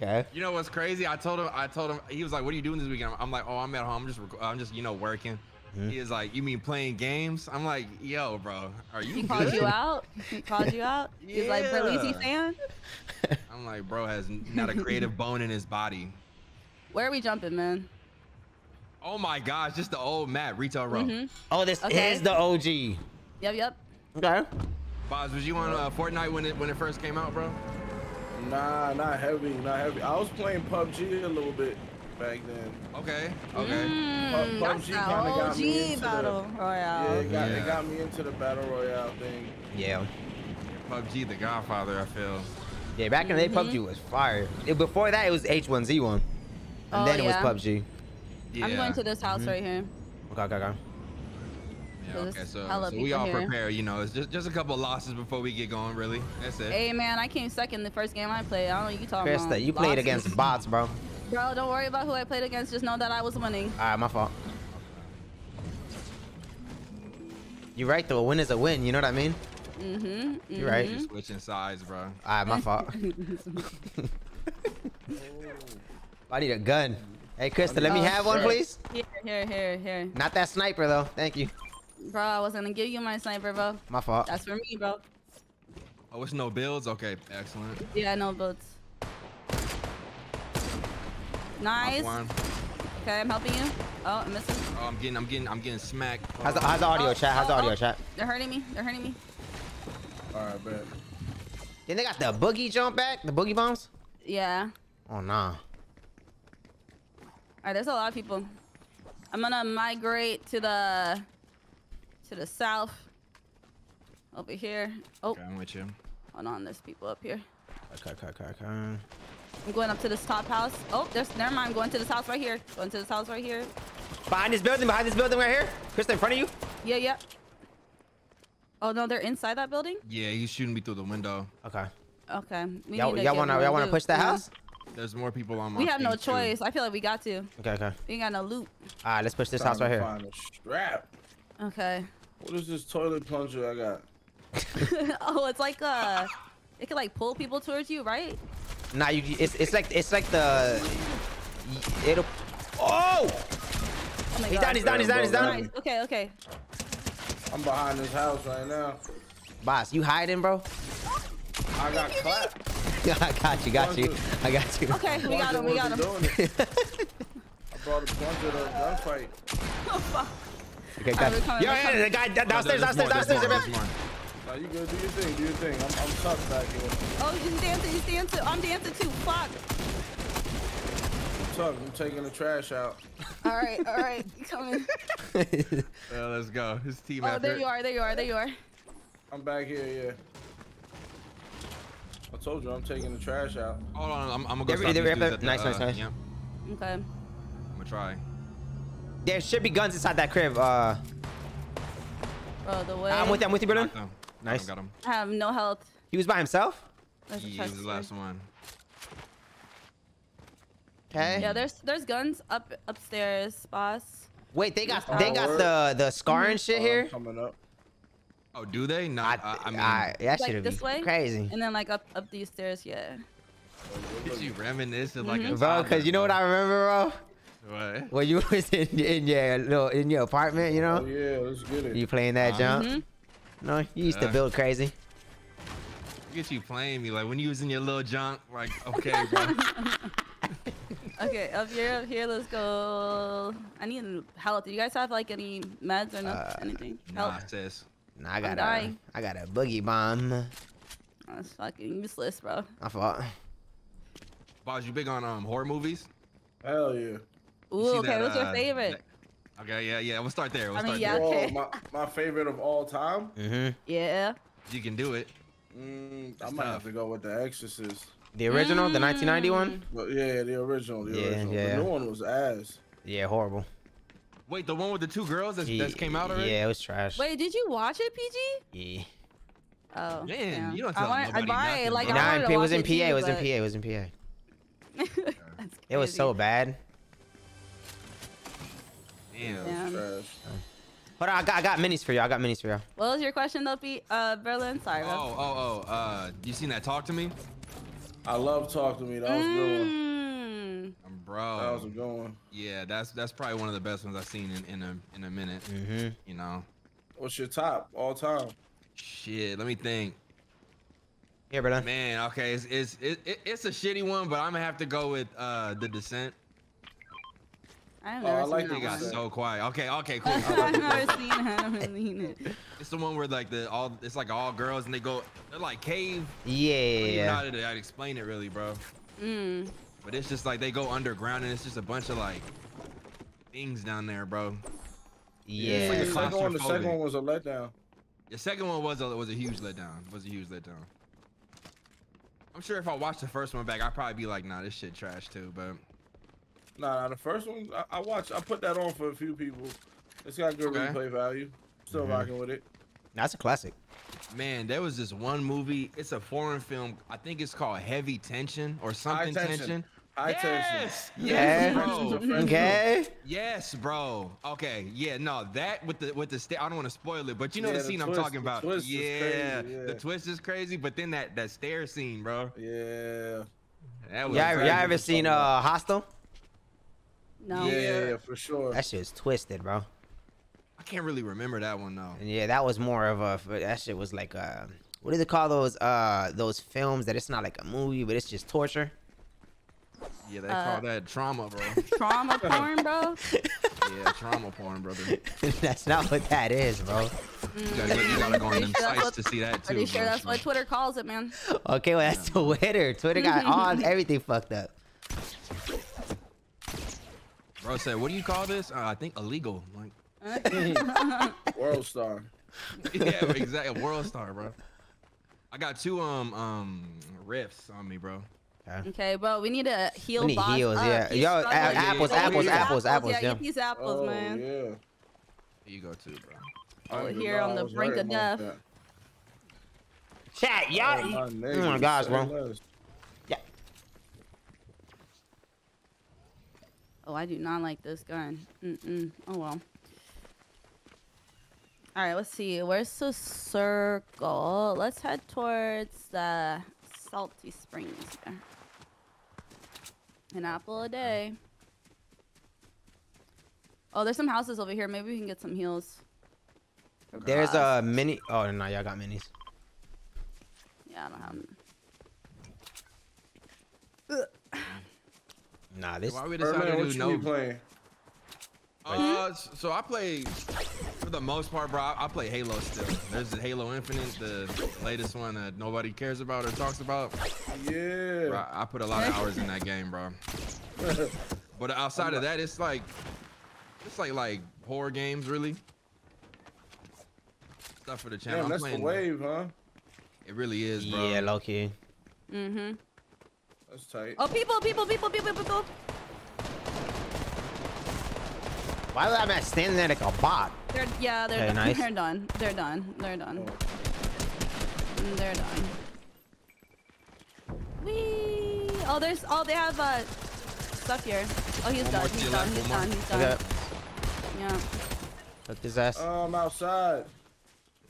Okay. You know what's crazy? I told him. I told him. He was like, "What are you doing this weekend?" I'm like, "Oh, I'm at home. I'm just. rec- I'm just, you know, working." Mhm. He is like, "You mean playing games?" I'm like, "Yo, bro, are you He good?" called you out. He called you out. He's like, Berleezy Yeah. fan. I'm like, bro has not a creative bone in his body. Where are we jumping, man? Oh my gosh, just the old map, retail row. Mhm. Oh, this Okay. is the OG. Yep, yep. Okay. Bas, was you on uh, Fortnite when it when it first came out, bro? Nah, not heavy, not heavy. I was playing PUBG a little bit back then. Okay, okay. Mm, that's PUBG kinda got me OG into the- battle Yeah, royale. it got, Yeah. it got me into the battle royale thing. Yeah. PUBG, the Godfather. I feel. Yeah, back in the day, Mhm. PUBG was fire. It- before that, it was H1Z1. And Oh, then it yeah. was PUBG. Yeah. I'm going to this house Mhm. right here. Okay, okay, okay. Yeah, okay, so, hella so we all here. prepare. You know, it's just just a couple losses before we get going. Really, that's it. Hey man, I came second the first game I played. I don't know what you talking about. Krysta, you played against bots, bro. Bro, don't worry about who I played against. Just know that I was winning. All right, my fault. You're right, though. A win is a win. You know what I mean? Mm-hmm. You're right. You're switching sides, bro. All right, my fault. I need a gun. Hey, Krysta, let me Oh, have one, please. Here, here, here, here. Not that sniper, though. Thank you. Bro, I was gonna give you my sniper, bro. My fault. That's for me, bro. Oh, it's no builds. Okay, excellent. Yeah, no bullets. Nice. Okay, I'm helping you. Oh, I'm missing. Oh, I'm getting, I'm getting, I'm getting smacked. How's the, how's the audio Oh, chat? How's the oh, audio oh. chat? They're hurting me. They're hurting me. All right, bet. Then they got the boogie jump back, the boogie bombs. Yeah. Oh nah. All right, there's a lot of people. I'm gonna migrate to the to the south. Over here. Oh, Okay, I'm with you. hold on. There's people up here. Okay, okay, okay, okay. I'm going up to this top house. Oh, there's never mind. I'm going to this house right here. Going to this house right here. Behind this building, behind this building right here. Krysta, in front of you. Yeah, yeah. Oh no, they're inside that building. Yeah, he's shooting me through the window. Okay. Okay. We Y'all, need y'all wanna, y'all wanna push that you house? There's more people on my. We have no feed, too. choice. I feel like we got to. Okay, okay. We ain't got no loot. All right, let's push this Trying house right here. Find a strap. Okay. What is this toilet plunger I got? oh, it's like uh, it can like pull people towards you, right? Nah, you. It's it's like it's like the. It'll. Oh! Oh my He's down. He's down. He's down. He's down. Nice. Okay, okay. I'm behind this house right now. Bas, you hiding, bro? I got clapped. I got you. Got you. I got you. Okay, we got him. We got him. Wasn't doing it. I brought a plunger to a gunfight. Oh, fuck. Okay, Alright, got we're you. coming, Yeah, yeah, the guy da- downstairs, downstairs, downstairs. more, everybody. Now you good? Do your thing. Do your thing. I'm, I'm stuck back here. Oh, he's dancing. He's dancing. I'm dancing too. Fuck. I'm stuck. I'm taking the trash out. All right, all right. Coming. Yeah, let's go. His team Oh, effort. there you are. There you are. There you are. I'm back here. Yeah. I told you I'm taking the trash out. Hold on, I'm, I'm gonna go. They're- stop they're these up dudes at the, Nice, nice, uh, nice. Yeah, Okay. I'm gonna try. There should be guns inside that crib. Uh, Bro, the way. I'm with you. I'm with you, brother. Knocked him. Nice. Got him. I have no health. He was by himself. There's He was the last one. Okay. Yeah, there's there's guns up upstairs, Bas. Wait, they got they got the the scar and shit Oh, here. I'm coming up. Oh, do they? No, I, I, I mean, I, that Like should this be way? crazy, And then like up up these stairs, yeah. did you reminisce of like a Mhm. bro. Cause you know what I remember, bro. What? When you was in, in your little in your apartment, you Oh know, yeah, let's get it. you playing that Uh-huh. jump. Mhm. No, you used to build crazy. Look at you playing me like when you was in your little junk. Like, okay, bro. Okay, up here, up here, let's go. I need health. Do you guys have like any meds or no, Uh, anything? nah, Help. sis. Nah, I got a dying. I got a boogie bomb. That's fucking useless, bro. I thought. Bas, you big on um horror movies? Hell yeah. You Ooh, okay, that, what's your uh, favorite? that- Okay, yeah, yeah. We'll start there. We'll I mean, start yeah. there. Okay. Whoa, my, my favorite of all time. Mm-hmm. Yeah. You can do it. Mm, I That's might tough. have to go with The Exorcist. The original, the 1990 one. But yeah, the original. The Yeah, original. yeah. The new one was ass. Yeah, horrible. Wait, the one with the two girls that's, that's came out already? Yeah, it was trash. Wait, did you watch it, PG? Yeah. Oh. Man, damn. you don't I tell want, nobody I'd buy it. nothing, Like, bro. I Nah, wanted to it was in PA. It was in PA. It was in PA. It was so bad. Damn. Damn. Trash. Hold on, I got I got minis for you. I got minis for you. What was your question, though, Pete? Uh, Berlin? Sorry, bro. Oh, oh, oh. Uh, you seen that? Talk to me. I love Talk to Me. That was a good one. Mm. Um, bro. That was a good one. Yeah, that's that's probably one of the best ones I've seen in, in a in a minute. Mm-hmm. You know. What's your top all time? Shit, let me think. Here, brother. Man, okay, it's it's it, it- it's a shitty one, but I'm gonna have to go with uh the descent. I've Oh, never I seen like that It got one. Descent. so quiet. Okay, okay, cool. I've never seen it. I haven't seen it. it's the one where like the all it's like all girls and they go they're like cave. Yeah, I don't even know yeah, how to I'd explain it really, bro. Mm. But it's just like they go underground and it's just a bunch of like things down there, bro. yeah. It's like the second one. The second one was a letdown. The second one was a was a huge letdown. Was a huge letdown. I'm sure if I watched the first one back, I'd probably be like, nah, this shit trash too. But Nah, nah, the first one I, I watched. I put that on for a few people. It's got good Okay. replay value. Still Mhm. rocking with it. That's a classic. man, there was this one movie. It's a foreign film. I think it's called Heavy Tension or something Tension. tension. High tension. yes, Yeah. yes, Friends- bro. Okay. Yes, bro. Okay, yeah, no, that with the with the sta- I don't want to spoil it, but you know Yeah, the the scene I'm twist- talking the about. twist is yeah, crazy, yeah. the twist is crazy, but then that that stair scene, bro. Yeah. That was Y'all, ever- crazy. y'all ever seen uh Hostel? No. Yeah, yeah, yeah, for sure. That shit's twisted, bro. I can't really remember that one though. And yeah, that was more of a. That shit was like uh, what do they call those uh those films that it's not like a movie, but it's just torture. Yeah, they Uh, call that trauma, bro. Trauma porn, bro. yeah, trauma porn, brother. That's not what that is, bro. You gotta, you gotta go on them sure sites what- to see that too. Pretty sure bro. that's what Twitter calls it, man. Okay, well that's Twitter. Twitter got all everything fucked up. Bro said, "What do you call this?" Uh, I think illegal. Like, World Star. yeah, exactly. World star, bro. I got two um um rifts on me, bro. Okay, bro, we need to heal We need boss heals, up. yeah. He's Yo, struggling. a- apples, Get apples, these apples, apples, Yeah, yeah. get these apples, oh, man. yeah. Here you go too, bro. I Over here on the brink of death. Chat, y'all. Oh, my oh my gosh, bro. less. Oh, I do not like this gun. Mm-mm. Oh, well. All right, let's see. Where's the circle? Let's head towards the salty springs here. An apple a day. Oh, there's some houses over here. Maybe we can get some heals. There's a mini. Oh no, y'all got minis. Yeah, I don't have 'em. Nah, this. Why we Birdman, decided what to do be no? playing? Uh, so I play for the most part, bro. I I play Halo still. There's the Halo Infinite, the latest one that nobody cares about or talks about. Bro, Yeah. I put a lot of hours in that game, bro. But outside of that, it's like, it's like like horror games, really. Stuff for the channel. Damn, I'm that's the playing- wave, huh? It really is, bro. Yeah, low key. Mm-hmm. That's tight. Oh, people, people, people, people, people. Why was I man standing there like a bot? They're yeah, they're Okay, done. nice. They're done. They're done. They're done. Mm, They're done. Wee. Oh, there's. Oh, they have uh stuff here. Oh, he's One done. more to He's done. He's one more. done. He's done. up. Yeah. Look his ass. Oh, I'm outside.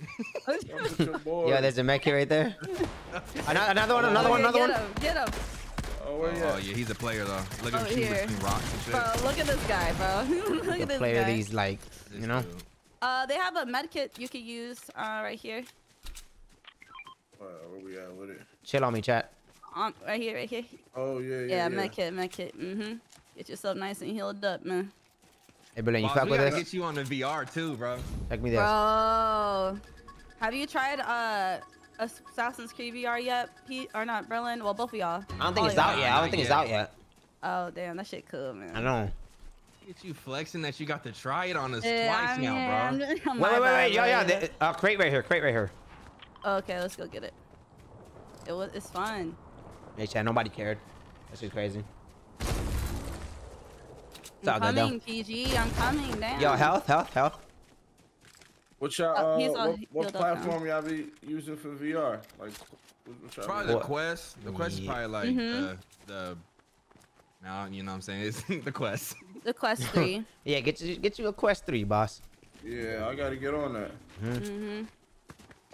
Come with your boy. Yo, there's a mech here right there. Another, another one, another one, Okay, another get one. Him, get him. Oh, where you Oh yeah, he's a player though. Look Oh, at him shoot here. between rocks and shit. Bro, look at this guy, bro. look at The this player guy. these like, This you know. dude. Uh, they have a med kit you could use uh right here. Uh, where we at with it? Chill on me, chat. Um, right here, right here. Oh, yeah, yeah, Yeah, yeah. med kit, med kit. Mm-hmm. Get yourself nice and healed up, man. Hey, Berlin, you Boss, fuck we with gotta this? get you on the VR too, bro. Check me this. Bro, have you tried uh Assassin's Creed VR yet, Pete? Or not, Berlin? Well, both of y'all. I don't think All it's y'all. out yet. I don't Not think it's out yet. Oh, damn, that shit cool, man. I know. Get you flexing that you got to try it on us Yeah, twice I now, mean, bro. Wait, my wait, wait, bad, wait. Yo, yo. Berlin. the- Uh, crate right here. Crate right here. Okay, let's go get it. It was. It's fun. Hey, chat. Nobody cared. That's just crazy. It's I'm good though. coming, PG. I'm coming. Damn. Yo, health, health, health. What y'all, uh, he's what, what healed up now. platform y'all be using for VR? Like, what, what Probably the What? quest. The quest is probably like Mhm. uh, the. Now you know what I'm saying. It's the quest. The Quest 3. Yeah, get you, get you a quest three, Bas. Yeah, I gotta get on that. mm-hmm.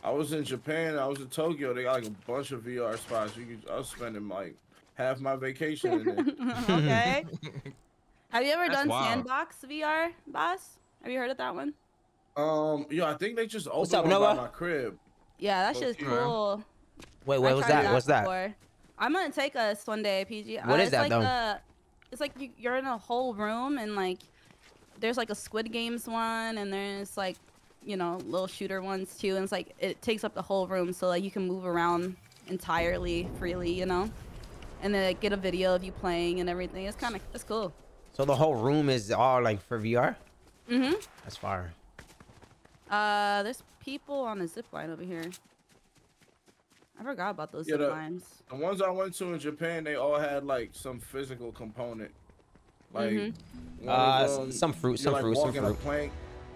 I was in Japan. I was in Tokyo. They got like a bunch of VR spots. You could, I was spending like half my vacation in there. okay. Have you ever That's done wild. Sandbox VR, Bas? Have you heard of that one? Um, yo, I think they just opened What's up, one by Noah? my crib. Yeah, that shit's Okay. cool. Wait, I what was tried that? What's out that? before. I'm gonna take us one day, PG. What uh, is it's that, like though? A, it's like you, you're in a whole room and like there's like a Squid Games one and there's like you know little shooter ones too and it's like it takes up the whole room so like you can move around entirely freely, you know, and then like, get a video of you playing and everything. It's kind of it's cool. So the whole room is all like for VR. Mhm. That's fire. Uh, there's people on a zip line over here. I forgot about those Yeah, zip the- lines. The ones I went to in Japan, they all had like some physical component. Like Mhm. one Uh, of s- them, some fruit, you're, some like, fruit, some walking fruit. a plank,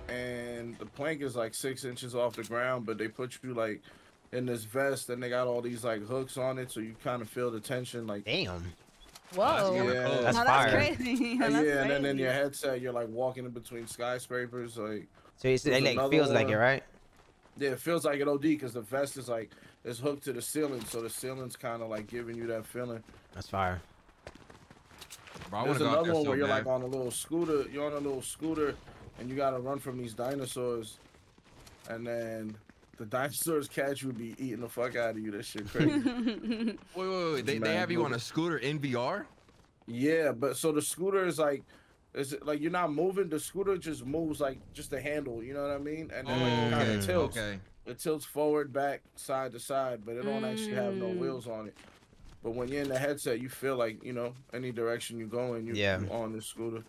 and the plank is like six inches off the ground, but they put you like in this vest, and they got all these like hooks on it, so you kind of feel the tension. Like Damn. Whoa. kinda Yeah. cool. That's now fire. that's crazy. yeah, That's and then in your headset, you're like walking in between skyscrapers. Like So it's, There's it like another feels like it, right? yeah, it feels like an OD because the vest is like it's hooked to the ceiling, so the ceiling's kind of like giving you that feeling. That's fire. Bro, There's wanna go out another one so where you're like on a little scooter. You're on a little scooter, and you gotta run from these dinosaurs, and then the dinosaurs catch you and be eating the fuck out of you. That shit crazy. Wait, wait, wait. They, they have you on a scooter in VR? yeah, but so the scooter is like, is it like you're not moving? The scooter just moves like just the handle. You know what I mean? And then like, it kind Mm. of tilts. Okay. It tilts forward, back, side to side, but it don't actually have no Mm. wheels on it. But when you're in the headset, you feel like you know any direction you're going. you Yeah. you on the scooter.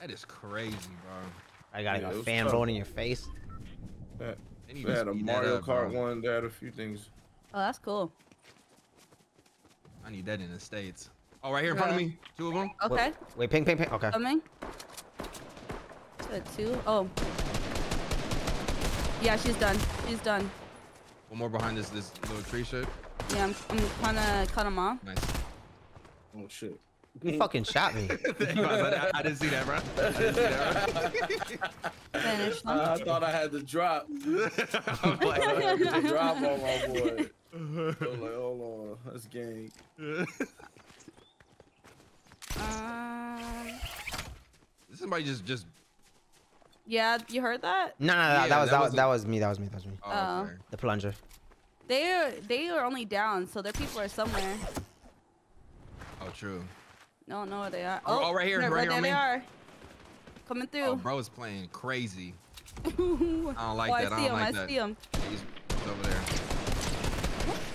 That is crazy, bro. I got Yeah, a fan tough. blowing in your face. They They had a Mario up, Kart bro. one. They had a few things. oh, that's cool. I need that in the States. Oh, right here in front of me. Two of them. Okay, Wait, ping, ping, ping. Okay. coming. Good two. Oh. Yeah, she's done. She's done. One more behind this this little tree shit. Yeah, I'm, I'm trying to cut him off. Nice. Oh shit. You fucking shot me. I, I didn't see that, bro. I didn't see that, Finish them. I thought I had to drop. bro. I'm I had to drop on my boy. I was like, hold on, that's gang. Um, somebody just just. yeah, you heard that? No, no, no. Yeah, that was that that, was wasn't- that was me. That was me. That was me. Oh, Oh. okay. The plunger. They are they are only down, so their people are somewhere. oh, true. No, no, where they are. Oh, oh, right here, there- right here there they are. Coming Oh, through. bro is playing crazy. I don't like oh, that, I I don't him. like I that. see him. He's he's over there.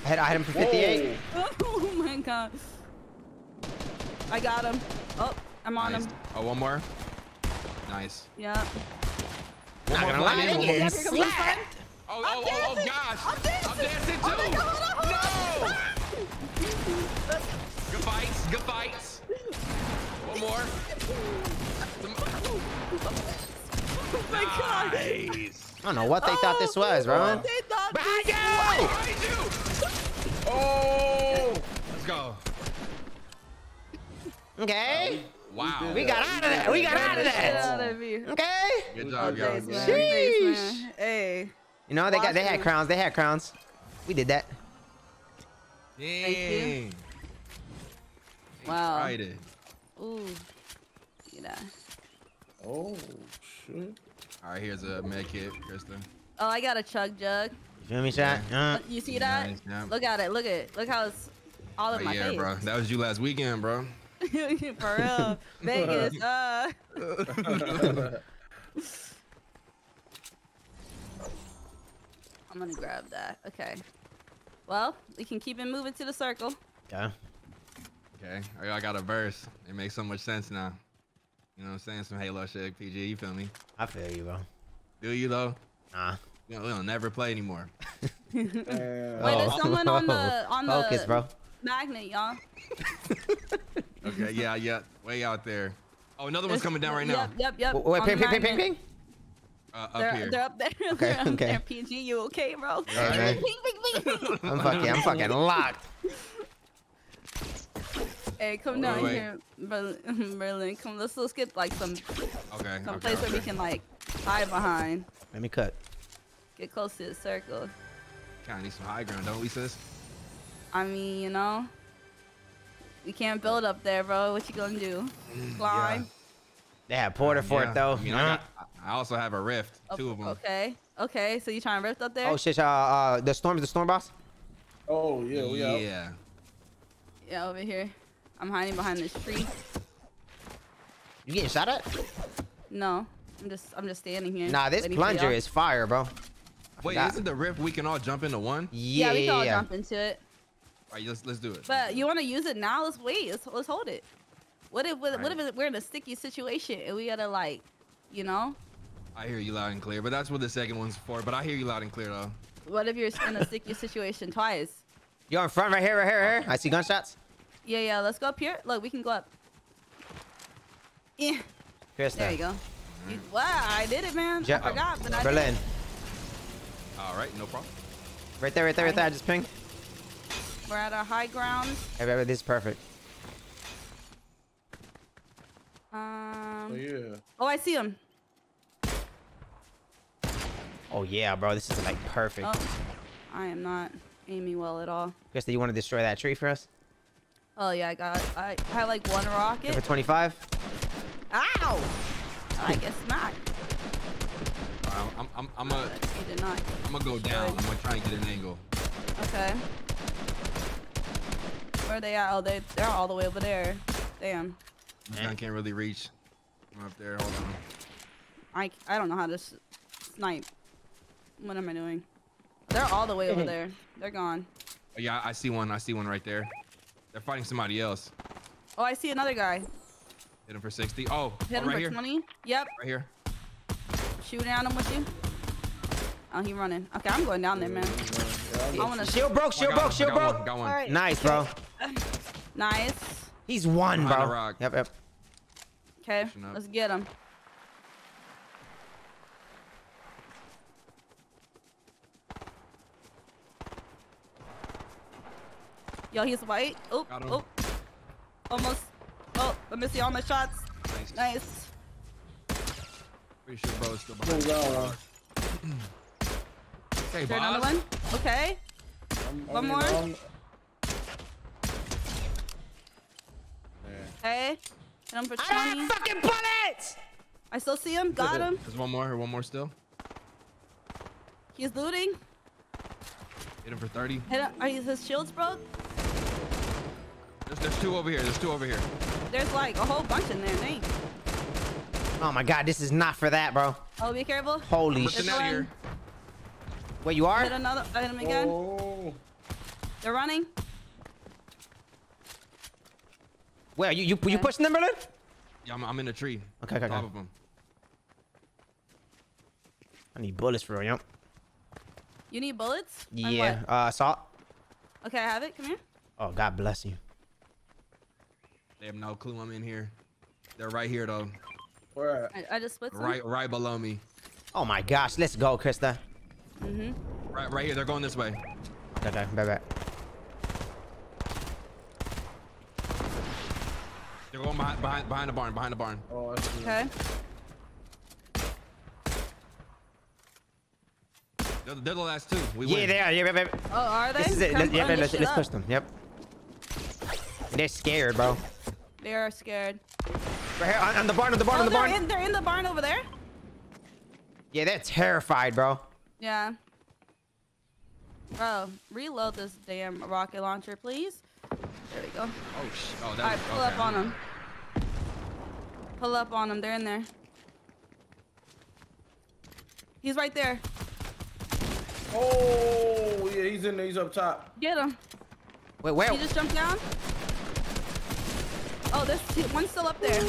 I had, I had him for 58. Oh my god. I got him. Oh, I'm on Nice. him. Oh, one more. Nice. Yeah. Not more gonna lie, flying they in, getting Here fun. slapped. Oh, oh, oh, oh, gosh. I'm dancing. dancing Oh my too. God, hold on, no. Good fights. Good fights. One more. Oh my god. Nice. I don't know what they thought this was, Oh, bro. They thought Behind this you! Behind you. Oh! Let's go. Okay. Wow. We got out of that. We got out of that. out of. Okay. Good job, y'all. Sheesh. Hey. You know they got they had crowns. They had crowns. We did that. Dang. Wow. Excited. Ooh. Yeah. Oh shit. All right, here's a med kit, Krysta. Oh, I got a chug jug. You feel me, chat? Uh, You see that? Nice, yeah. Look at it. Look at it. Look how it's all Oh, in my yeah, face. bro. That was you last weekend, bro. For real. Vegas. Uh. I'm gonna grab that. Okay. Well, we can keep it moving to the circle. okay. Okay, I I got a verse. It makes so much sense now. You know what I'm saying? Some Halo shit, PG. You feel me? I feel you, bro. Do you though? Nah. We don't, we don't never play anymore. Damn. Wait, there's Oh. someone on the on the Focus, bro. magnet, y'all. Okay, yeah, yeah, way out there. Oh, another one's coming down right now. Yep, yep, yep. Wait, wait, ping, ping, ping, ping, ping. Uh, up They're, here. they're up there. Okay, they're up okay. there. PG, you okay, bro? Hey, man. Ping, ping, ping. I'm fucking, I'm fucking locked. hey, come Wait, down wait. here, Berlin. Berlin. Come, let's let's get like some Okay, some okay, place where we can like hide behind. Let me cut. Get close to the circle. Kind of need some high ground, don't we, sis? I mean, you know, we can't build up there, bro. What you gonna do? Climb? They have Porter for Yeah. it though. I, mean, I, got, I also have a rift, Oh, two of them. Okay. Okay. So you trying to rift up there? Oh shit! Uh, uh, the storm is the storm boss. Oh yeah, we out. yeah. Yeah, over here. I'm hiding behind this tree. You getting shot at? No, I'm just I'm just standing here. Nah, this plunger is fire, bro. I Wait, forgot. isn't the rift we can all jump into one? Yeah, Yeah, we can all yeah. jump into it. All right, let's let's do it. But you want to use it now? Let's wait. Let's, let's hold it. What if what, what if we're in a sticky situation and we gotta like, you know? I hear you loud and clear, but that's what the second one's for. But I hear you loud and clear though. What if you're in a sticky situation twice? You're in front right here, right here, right here. I see gunshots. Yeah, yeah. Let's go up here. Look, we can go up. Yeah. Here's There you go. Mm-hmm. You, wow, I did it, man. Ja- I forgot, but I Berlin. All right, no problem. Right there, right there, right there. I just ping. We're at our high ground. Hey, baby, this is perfect. Oh Um. yeah. Oh, I see him. Oh yeah, bro. This is like perfect. Oh, I am not aiming well at all. Guess that you want to destroy that tree for us? Oh yeah, I got. I have like one rocket. For 25? Ow! I get smacked. All right, I'm I'm I'm a he did not. I'm gonna go down. I'm gonna try and get an angle. Okay. Where are they at? Oh, they they're all the way over there. Damn. This gun can't really reach. I'm up there. Hold on. I I don't know how to s- snipe. What am I doing? They're all the way over there. They're gone. Oh, yeah, I see one. I see one right there. They're fighting somebody else. Oh, I see another guy. Hit him for 60. Oh, oh Hit oh, him right for here. 20. Yep. Right here. Shooting at him with you. Oh, he running. Okay, I'm going down there, man. I wanna. Shield broke, Oh, I shield got broke, one, shield got one, broke. Got one. Alright. Nice, bro. Nice. He's one, Behind the bro. rock. Yep, yep. Okay, let's get him. Yo, he's white. Oh, oh. Almost. Oh, let me see all my shots. Nice. Nice. Pretty sure bro is still Oh, behind. wow. Hey, Is there another one? Okay. I'm- One I'm- more? I'm- Okay. Hit him for I 20. got fucking bullets! I still see him. Got him. There's one more. One more still. He's looting. Hit him for 30. Hit him. Are his his shields broke? There's, there's two over here. There's two over here. There's like a whole bunch in there. Dang. Oh my god, this is not for that, bro. Oh, be careful. Holy shit. out one. here. Wait, you Hit are? another. I hit him again. Oh. They're running. Where you you, you Okay. pushing them, Berlin? Yeah, I'm, I'm in a tree. Okay, okay, Top okay. of him. I need bullets for you. You need bullets? Yeah, what? uh, assault. Okay, I have it. Come here. Oh, God bless you. They have no clue I'm in here. They're right here though. Where? I, I just split some. Right, right below me. Oh my gosh, let's go, Krysta. Mm-hmm. Right, right here. They're going this way. Okay, okay, back, They're going behind, behind, behind the barn. Behind the barn. Oh, Okay. They're, they're the last two. We Yeah, win. they are. Yeah, yeah, yeah. Oh, are they? This is it. Let's, yeah, run let's, let's push them. Yep. They're scared, bro. They are scared. Right here, on, on the barn, on the barn, Oh, on the they're barn. in. They're in the barn over there. Yeah, they're terrified, bro. Yeah. Bro, reload this damn rocket launcher, please. There we go. Oh, sh- oh, that All right, pull okay. up on them. Pull up on them. They're in there. He's right there. Oh, yeah, he's in there. He's up top. Get him. Wait, where? He just jumped down. Oh, this he- one's still up there.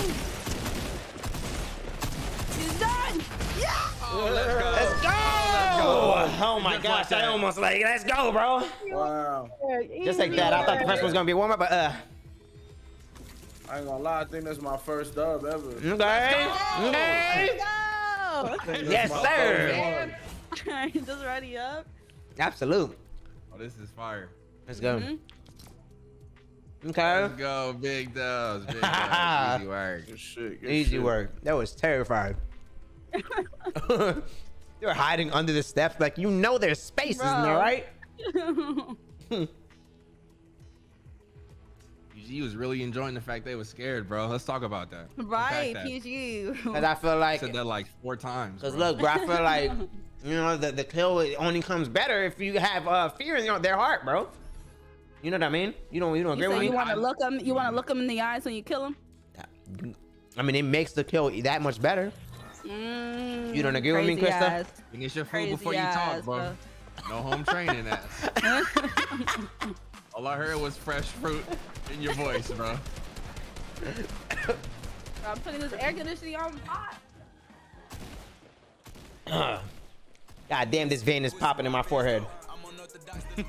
He's done. Yeah. Oh, let's go. Let's go! Oh, my Just gosh, like. I almost like, let's go, bro. Wow. Just like that. I thought the first one was gonna be warmer, but uh, I ain't gonna lie. I think that's my first dub ever. okay, okay. Go. Yes, My sir. first one. Alright, just ready up. Absolute. Oh, this is fire. Let's go. Mhm. Okay. Let's go, big dubs. Big dubs. Easy work. Good shit. Good Easy shit. work. That was terrifying. You're hiding under the steps. Like you know there's spaces in there, right? PG was really enjoying the fact they was scared, bro. Let's talk about that. right, that. PG. Cause I feel I like, said that like four times. cause look, bro, I feel like you know the the kill only comes better if you have uh fear in your, their heart, bro. You know what I mean? You don't you don't You, agree say with you me? want to look them. You want to look them in the eyes when you kill them. I mean, it makes the kill that much better. Mm, You don't agree with me, Krysta? ass. Finish your food Crazy before you ass, talk, bro. bro. No home training ass. All I heard was fresh fruit in your voice, bro. I'm putting this air conditioning on hot. God damn, this vein is popping in my forehead.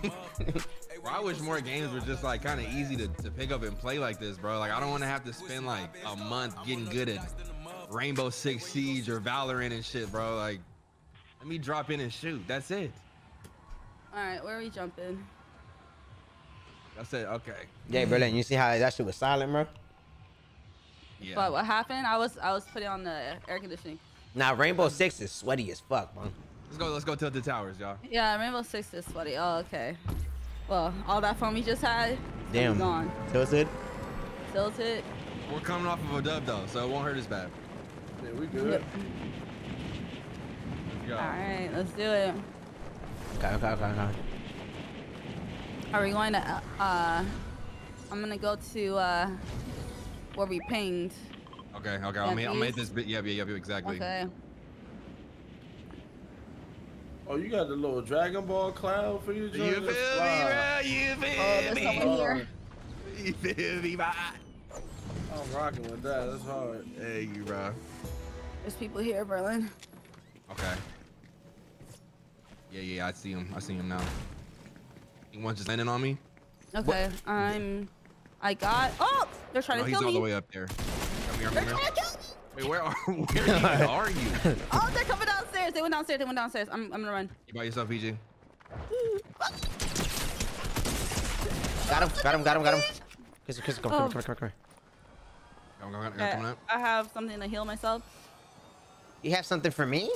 Bro, I wish more games were just like kind of easy to, to pick up and play like this, bro. Like I don't want to have to spend like a month getting good at Rainbow Six Siege or Valorant and shit, bro. Like let me drop in and shoot. That's it. All right, where are we jumping? That's said, Okay. Yeah, Berlin, you see how that shit was silent, bro? Yeah. But what happened? I was I was putting on the air conditioning. Now Rainbow Six is sweaty as fuck, bro. Let's go. Let's go Tilted Towers, y'all. Yeah, Rainbow Six is sweaty. Oh, okay. Well, all that fun we just had, it's Damn. gone. Tilted. Tilted. We're coming off of a dub though, so it won't hurt as bad. Yeah, we good. Yep. Let's go. All right, let's do it. Okay, okay, okay, okay. Are we going to? Uh, I'm gonna go to uh, where we pinged. Okay. Okay. Yeah, I'm, I'm gonna hit please. this bit. Yep. Yep. Yep. Exactly. Okay. Oh, you got the little Dragon Ball cloud for your You feel me, bro? You feel oh, there's me? Someone here. You feel me, bro? I'm rocking with that. That's hard. Hey, you, bro. There's people here, Berlin. Okay. Yeah, yeah, I see him. I see him now. He wants just landing on me. Okay, I'm. I got. Oh, they're trying No, to he's all the way up there. Come here, They're trying to kill me. Wait, where are, where are you? Oh, they're coming downstairs. They went downstairs. They went downstairs. I'm, I'm gonna run. You by yourself, PG? Got him, got him, got him, got him. Kiss, kiss, come, come, Oh. come, come, come. Come, come, come, Okay, coming up. I have something to heal myself. You have something for me?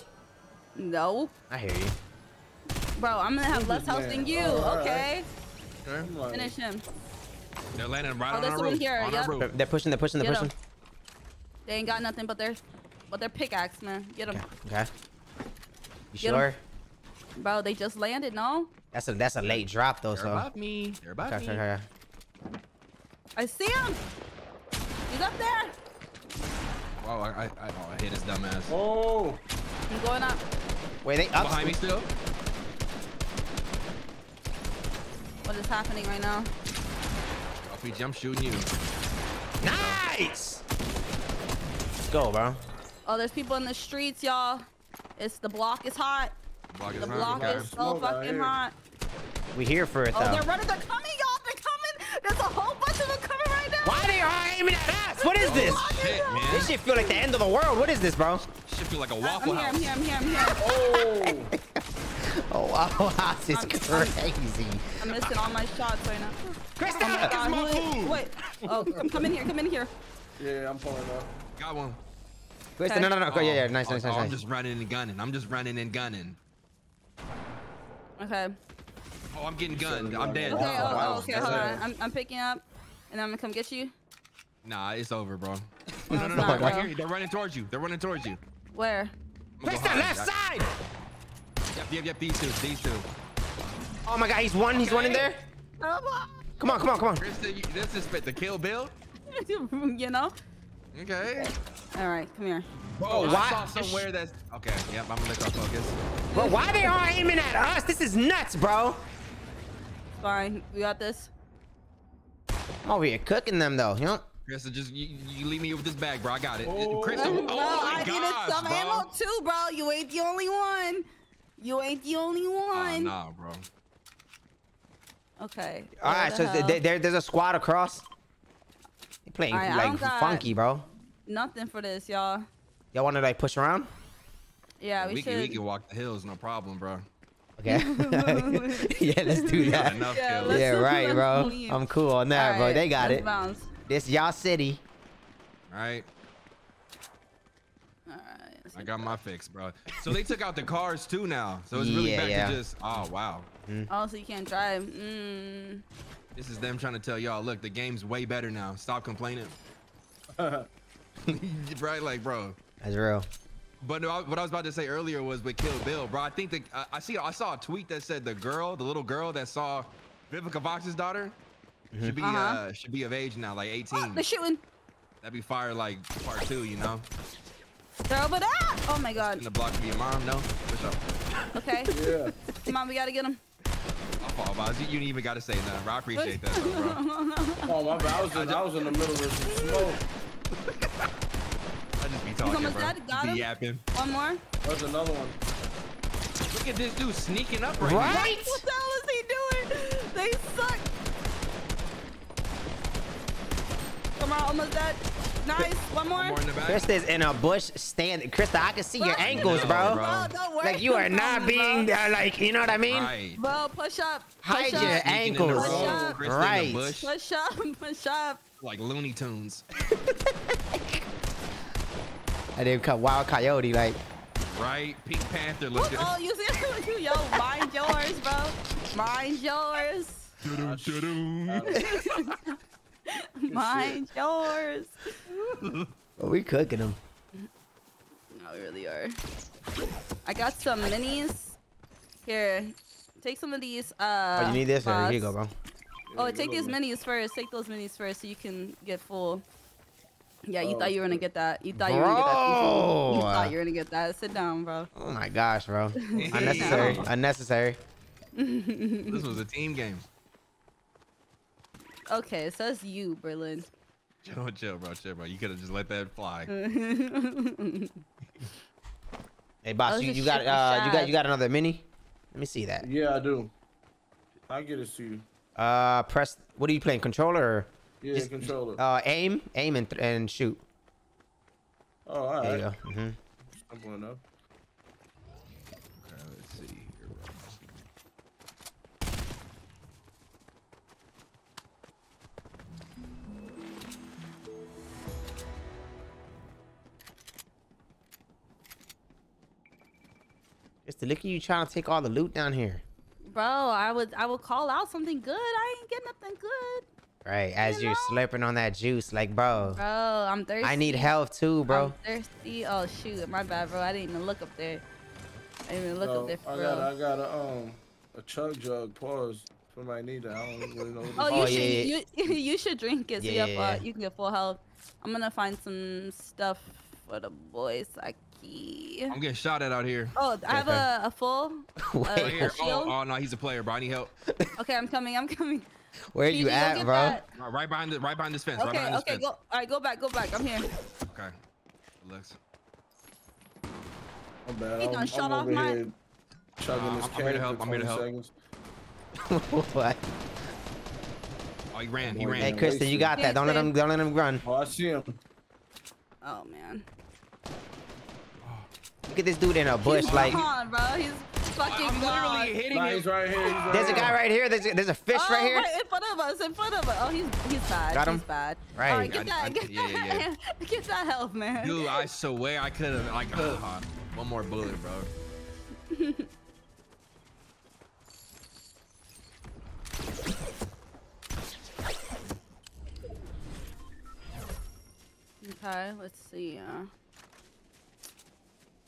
No, I hear you. Bro. I'm gonna have less health than you. Oh, all right. Okay, Okay. Like, finish him. They're landing right Oh, on there's our someone roof. here, On yep. our They're, roof. they're pushing, they're pushing, they're Get 'em. pushing. They ain't got nothing but their, but their pickaxe, man. Get them, Okay. okay. You Get 'em. sure? bro. They just landed. No, That's a that's a late drop though, They're so. above me. They're above Okay, me. okay, okay. I see him. He's up there. Wow, I, I, I, oh, I hit his dumb ass. oh, I'm going up. Wait, they up? Behind me still? What is happening right now? Oh, PG, I'm shooting you. Nice. Let's go, bro. Oh, there's people in the streets, y'all. It's the block is hot. Block is The hot, block okay. is so fucking hot. We here for it Oh, though. they're running. They're coming, y'all. They're coming. There's a whole bunch of them coming right now. Why are they all aiming at us? What is this? Shit, man. This shit feel like the end of the world. What is this, bro? This Shit feel like a I'm Waffle here. I'm here. I'm here. I'm here. oh. Oh, wow, house is I'm- crazy. I'm missing all my shots right now. Krysta, Oh my god. my food. Wait. Oh, come, come in here. Come in here. Yeah, I'm pulling up. Got one. Krysta, no, no, no. Go, yeah, yeah, Oh, nice, oh, nice, oh, nice, I'm just running and gunning. I'm just running and gunning. Okay. Oh, I'm getting gunned. I'm dead. Okay. Oh, Wow. oh, okay. Hold on. I'm, I'm picking up, and I'm gonna come get you. Nah, it's over, bro. No, No, no, it's no. not, Right bro. here. They're running towards you. They're running towards you. Where? I'm Krysta, left side. Yep, yep, yep. These two. These two. Oh my god, he's one. He's one in there. Oh, Come on, come on, come on. Krysta, this is fit the kill bill. you know. Okay. All right. Come here. Oh, why- I saw somewhere that's okay. Yep, I'm gonna let y'all focus. Bro, why they all aiming at us? This is nuts, bro. Fine. We got this. I'm over here cooking them though. You know. Krysta, just you, you leave me with this bag, bro. I got it. Oh. Krysta, oh, bro, my I gosh, needed some bro. ammo too, bro. You ain't the only one. You ain't the only Oh, one. nah, bro. Okay. All right, the so hell? there, there- there's a squad across. They playing All right, I like funky, bro. Nothing for this, y'all. Y'all want to like push around? Yeah, we, we, should. can, we can walk the hills, no problem, bro. Okay. yeah, let's do that. enough Yeah, Yeah, right, bro. I'm cool on that, All bro. They got it. Bounce. This y'all city. All right. All right. let's I I got my fix, bro. So they took out the cars too now. So it's really Yeah, back yeah. to just oh wow. Oh, so you can't drive. Mm. This is them trying to tell y'all, look, the game's way better now. Stop complaining. right, like, bro. That's real. But no, what I was about to say earlier was with Kill Bill, bro. I think that I, I see. I saw a tweet that said the girl, the little girl that saw Vivica Fox's daughter, should be Uh-huh. uh should be of age now, like 18. Oh, they're shooting. That'd be fire, like part two, you know. They're over there. Oh my god. In the block for your mom, no. What's up? Okay. Yeah. Come on, we gotta get him. I'll Bas. You, you didn't even got to say nothing, bro. I appreciate that, though, bro. Oh, oh my bad. I was in, I was in the middle of some smoke. I just be talking, almost bro. dead. Got be him. yapping. One more. There's another one. Look at this dude sneaking up right, Right? What the hell is he doing? They suck. Come on, almost dead. Nice. One more. One more in the back. Krysta's in a bush stand. Krysta, I can see your ankles, no, bro. bro. Bro, Like you are not being uh, like, you know what I mean? Right. Bro, push up. Hide Push your up. Sneaking ankles. Push up. Krysta in the Right. Push up. Push up. like Looney Tunes. I didn't cut Wild Coyote like. Right? Pink Panther Look, looking. oh, you see you, yo, mind yours, bro. Mind yours. Doo-doo, doo-doo. Mind yours. Oh, we cooking them. No, we really are. I got some minis. Here, take some of these. Uh, Oh, you need this? Or here you go, bro. Oh, take these minis first. Take those minis first so you can get full. Yeah, you Oh, thought you were gonna get that. You thought you were gonna get that. You thought you were gonna get that. Sit down, bro. Oh my gosh, bro. Unnecessary. Unnecessary. This was a team game. Okay, so it's you, Berlin. Chill, chill, bro. Chill, bro. You could have just let that fly. Hey, Bas, you, you got shit uh, you got you got another mini? Let me see that. Yeah, I do. I get it to you. Uh, press. What are you playing? Controller or Yeah, Just- controller. uh, aim, aim and th- and shoot. oh, all There you right. go. hmm Simple enough. Okay, Just to look at you trying to take all the loot down here. Bro, I would I would call out something good. I ain't get nothing good. Right, as You you're know? slurping on that juice, like, bro, Bro, I'm thirsty. I need health too, bro. I'm thirsty. Oh shoot, my bad, bro. I didn't even look up there. I didn't even look So, up there for I real. got I got a um a chug jug. Pause. Somebody need that. I don't really know. Oh, you Oh, should yeah, you you should drink it so you, Yeah, have, yeah, uh, you can get full health. I'm gonna find some stuff for the boys, Saki. I'm getting shot at out here. Oh, I have a, a full. Wait, Uh, here. Oh, shield? oh, no, he's a player, bro. I need help. Okay, I'm coming. I'm coming. Where PG, you go at, bro? that. Right, right behind the right behind this fence. right Okay, behind this okay, fence. go. All right, go back, go back. I'm here. Okay. Relax. My bad. He I'm, done I'm off over my- here chugging Uh, this I'm- I'm here to help, I'm here to help. seconds. what? Oh, he ran. He ran. Hey, Yeah, Kristen, you got that. Don't let him. Don't let him run. Oh, I see him. Oh man. Look at this dude in a bush. He's Like, gone, bro. He's fucking I'm gone. literally hitting Nah, him. he's right here. He's right there's a here. guy right here. There's a, there's a fish oh, right here. in front of us, in front of us. Oh, he's he's bad. Got him? He's bad. Right. All right, get I- that, I- get yeah, yeah, that, get that health, man. Dude, I swear I could have like uh, one more bullet, bro. Okay, let's see. Uh,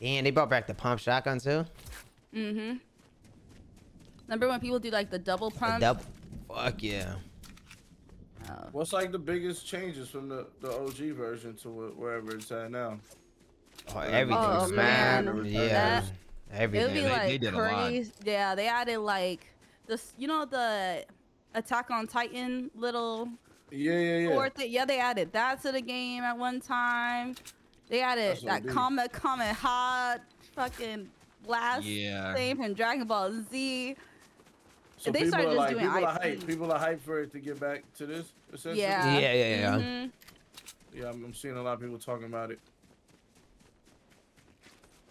Damn, they brought back the pump shotgun too. mm-hmm. Remember when people do like the double The pump? dub- Fuck yeah. Oh. What's like the biggest changes from the, the OG version to wherever it's at now? Oh, everything's Oh, smacked. man. Yeah. That- It would be Everything. they- they like did a lot. crazy. Yeah, they added like this. You know the Attack on Titan little Yeah, yeah, yeah. Or th- yeah, they added that to the game at one time. They added That's that OD. Comet Comet Hot fucking blast Yeah. thing from Dragon Ball Z. So they people started are just like, doing people are hype. People are hyped for it to get back to this. Essentially. Yeah. Yeah, yeah, yeah. Mhm. Yeah, I'm, I'm seeing a lot of people talking about it.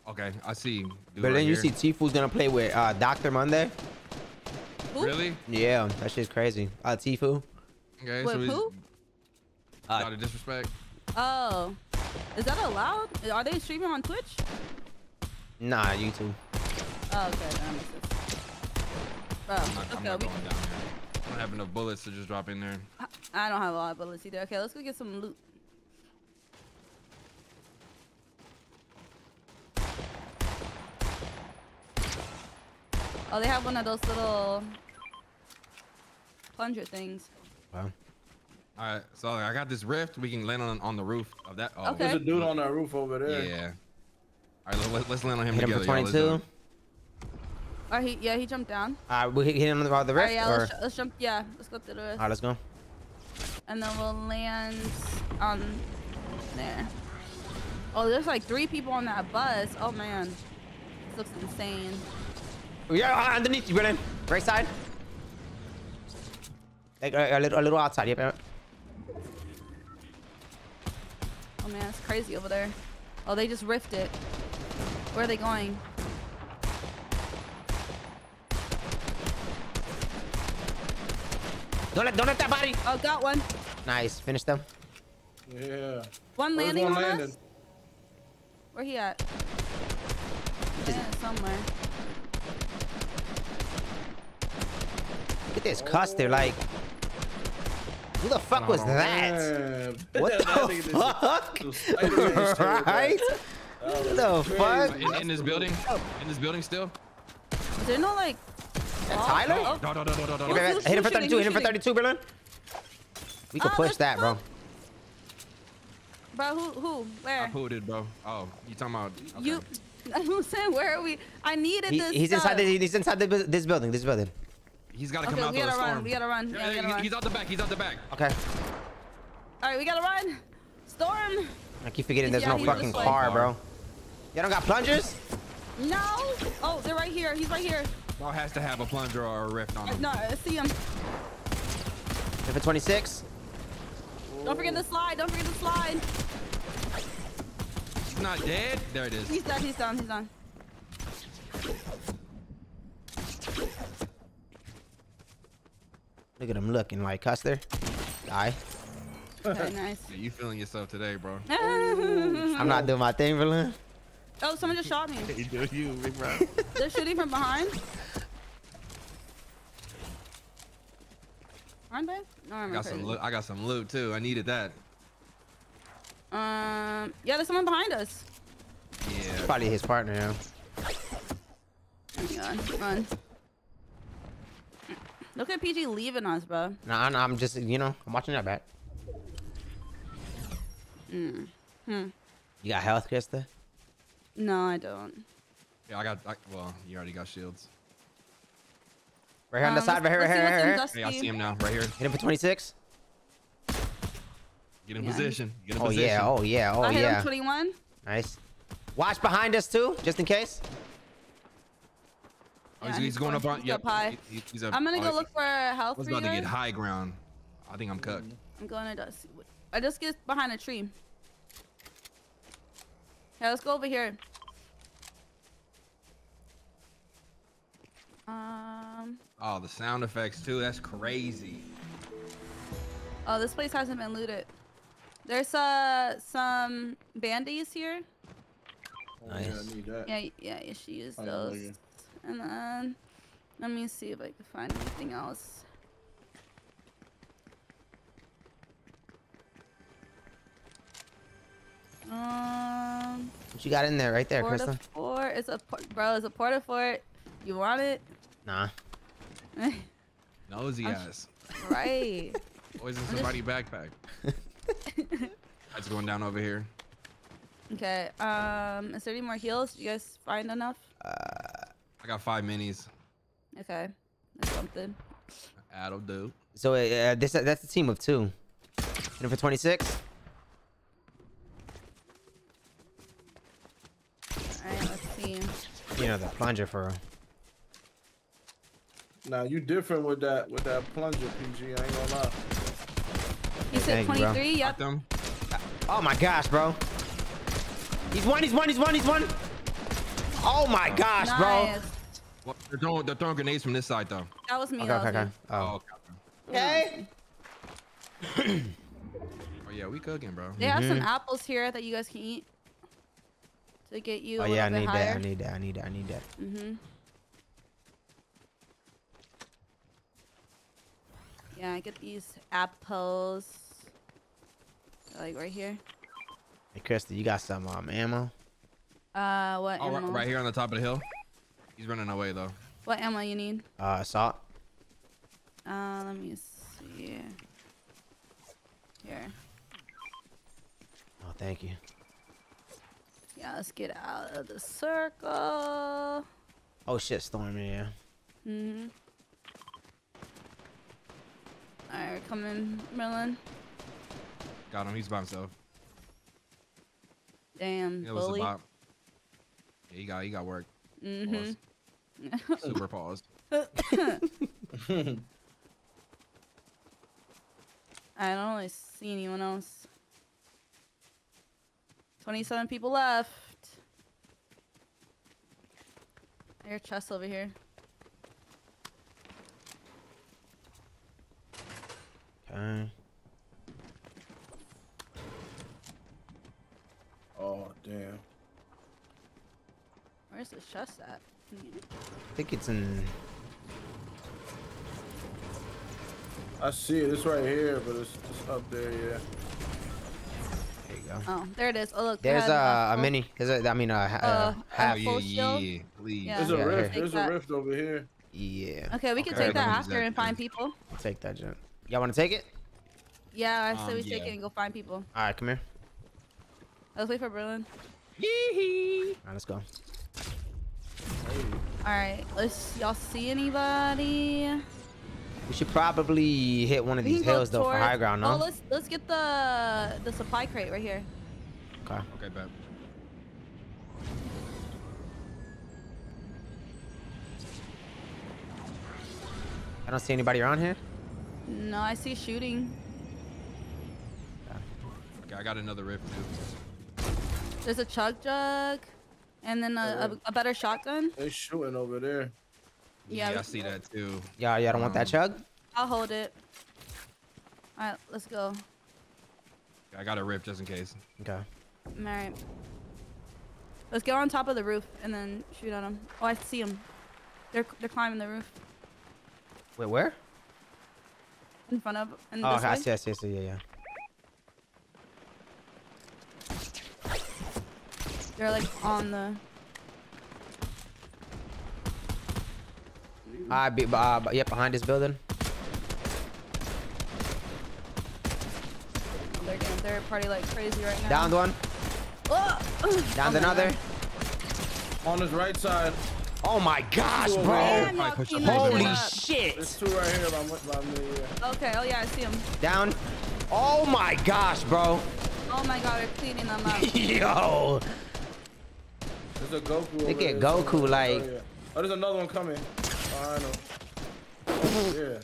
Okay, I see. Dude But right then you here. see Tfue's gonna play with uh, Doctor Monday. Who? Really? Yeah, that shit's crazy. Uh, Tfue. Okay, With so he's who? out of disrespect. Oh, Is that allowed? Are they streaming on Twitch? Nah, YouTube. Oh, okay. That makes sense. I'm Oh, not, I'm okay. not we- going down there. I don't have enough bullets to just drop in there. I don't have a lot of bullets either. Okay, let's go get some loot. Oh, they have one of those little plunger things. Wow. All right, so I got this rift. We can land on on the roof of that. Oh, Okay. There's a dude on that roof over there. Yeah. All right, let, let's land on him Hit him together. for y'all. 22. it. Oh, he yeah, he jumped down. All right, we hit him on the, on the All right, rift, yeah, or let's, let's jump. Yeah, let's go through the rest, all right, let's go. and then we'll land on there. Oh, there's like three people on that bus. Oh man, this looks insane. Yeah, uh, underneath you, Brennan. Right side. Like a, a little, a little outside. Yep. yep. Oh man, it's crazy over there. Oh, they just riffed it. Where are they going? Don't let, don't let that body. Oh, got one. Nice. Finish them. Yeah. One Where's landing one on landing? us. Where he at? Yeah, somewhere. Look at this custer. Like, who the fuck was Oh, that? Man. What the fuck? just right? back. The fuck? In, in this building? In this building still? Is there no like? That Tyler? Oh, No, no, no, no, no, no. Hit him, hit him for 32. Hit him for 32, Berlin. We can Ah, push that, bro. go. Bro, who? Who? Where? I Where? pooted, bro. Oh, you talking about? Okay. You? I'm saying, where are we? I needed He, this. he's inside. stuff. The, he's inside the, this building. This building. He's got to come out we the gotta run. storm. We gotta run. Yeah, we gotta he- run. he's out the back. He's out the back. Okay. All right, we gotta run. Storm. I keep forgetting there's Yeah, no fucking car, bro. Y'all don't got plungers? No. Oh, they're right here. He's right here. Bro has to have a plunger or a rift on him. No, I see him. Hit for 26. Don't forget the slide. Don't forget the slide. He's not dead. There it is. He's done. He's done. He's done. Look at him looking like Custer. Die. Okay, nice. Yeah, you feeling yourself today, bro? I'm not doing my thing, Berlin. oh, someone just shot me. You do you, big bro. They're shooting from behind. Aren't they? No, I I'm got some crazy. loot. I got some loot too. I needed that. Um, yeah, there's someone behind us. Yeah. Probably his partner, yeah. Oh my god, run. Look at PG leaving us, bro. Nah, nah, I'm just, you know, I'm watching that back. Mm. Hmm. You got health, Krysta? No, I don't. Yeah, I got. I, well, you already got shields. Right here on the Um, side, right here, right let's- here, right see here. what's Hey, I see him now, right here. Hit him for 26. Get in Yeah. position. Get in Oh, position. yeah, oh, yeah, oh, I hit yeah. him 21. Nice. Watch behind us, too, just in case. Oh, Yeah, he's, he's going up on. he's Yep. up high. he- he's up, I'm gonna oh, go look for I health was for you about to get high ground. I think I'm cooked. I'm going to see I just get behind a tree. Yeah, let's go over here. Um. Oh, the sound effects too. That's crazy. Oh, this place hasn't been looted. There's uh some bandies here. Oh, yeah, Nice. I need that. Yeah, yeah, yeah. She used those. Yeah. And then let me see if I can find anything else. Um, What you got in there, right there, porta Krysta? fort. It's a por- bro. It's a porta fort. You want it? Nah. Nosy I'm- ass. right. Always in I'm just- somebody's backpack. That's going down over here. Okay. Um, is there any more heals? Did you guys find enough? I got five minis. Okay, that's something. That'll do. So uh, this that's the team of two. Hit him for 26. All right, let's see. You know, the plunger for Now you different with that with that plunger, PG. I ain't gonna lie. He said thank you, bro. 23. Yep. them. Oh my gosh, bro. He's one, he's one, he's one, he's one. Oh my gosh, bro. Nice. Well, they're, throwing, they're throwing grenades from this side though. That was me. Okay, okay, okay. me. Oh. okay. Okay. Oh, yeah, we cooking, bro. They have some Mhm. apples here that you guys can eat to get you. Oh a yeah, I little bit need higher. that. I need that. I need that. I need that. Mhm. Yeah, I get these apples. Like right here. Hey, Krysta, you got some um, ammo? Uh, what Oh, right, ammo? right here on the top of the hill. He's running away though. What ammo you need? Uh, assault. Uh, let me see. Here. Oh, thank you. Yeah, let's get out of the circle. Oh shit, storm yeah. Mm Mhm. Alright, come in, Merlin. Got him. He's by himself. Damn, It was a bully. bop. Yeah, he got he got work. Mhm. Super paused. I don't really see anyone else. 27 people left. I hear chest over here. Okay. Oh damn. Where's the chest at? I think it's in. I see it. It's right here, but it's, it's up there. Yeah. There you go. Oh, there it is. Oh, look. There's had a, a mini. There's a, I mean, a, ha- Uh, uh, half. Full yeah, shield? yeah, please. Yeah. There's a rift. There's that. a rift over here. Yeah. Okay, we can Okay, take that me use after that and find people. I'll take that, Jen. Y'all want to take it? Yeah, I say Um, we take yeah. it and go find people. All right, come here. Let's wait for Berlin. Yee-hee. All right, let's go. All right, let's. Y'all see anybody? We should probably hit one of We these hills though for high ground, Oh, no? let's let's get the the supply crate right here. Okay. Okay, bet. I don't see anybody around here. No, I see shooting. Okay, I got another rift too. There's a chug jug, and then a, a, a better shotgun. They shooting over there. Yeah, I see that too. Y'all, y'all don't want that Um, chug? I'll hold it. All right, let's go. I got a rip just in case. Okay. All right. Let's get on top of the roof and then shoot at them. Oh, I see them. They're they're climbing the roof Wait, where? in front of. And Oh, this okay, I way. see, I see, I see, yeah, yeah. They're like on the. I be, uh, b- yep, behind this building. They're getting third party like crazy right now. Downed one. Oh! Downed Oh my another. God. On his right side. Oh my gosh, bro. here. Damn, Probably y'all push clean up that a little shit Holy shit. There's two right here by, by me. Yeah. Okay. Oh yeah, I see them. Down. Oh my gosh, bro. Oh my god, we're cleaning them up. Yo. There's a Goku. Look over at there Goku, somewhere. like- Oh, yeah. oh, there's another one coming. Behind him. yeah.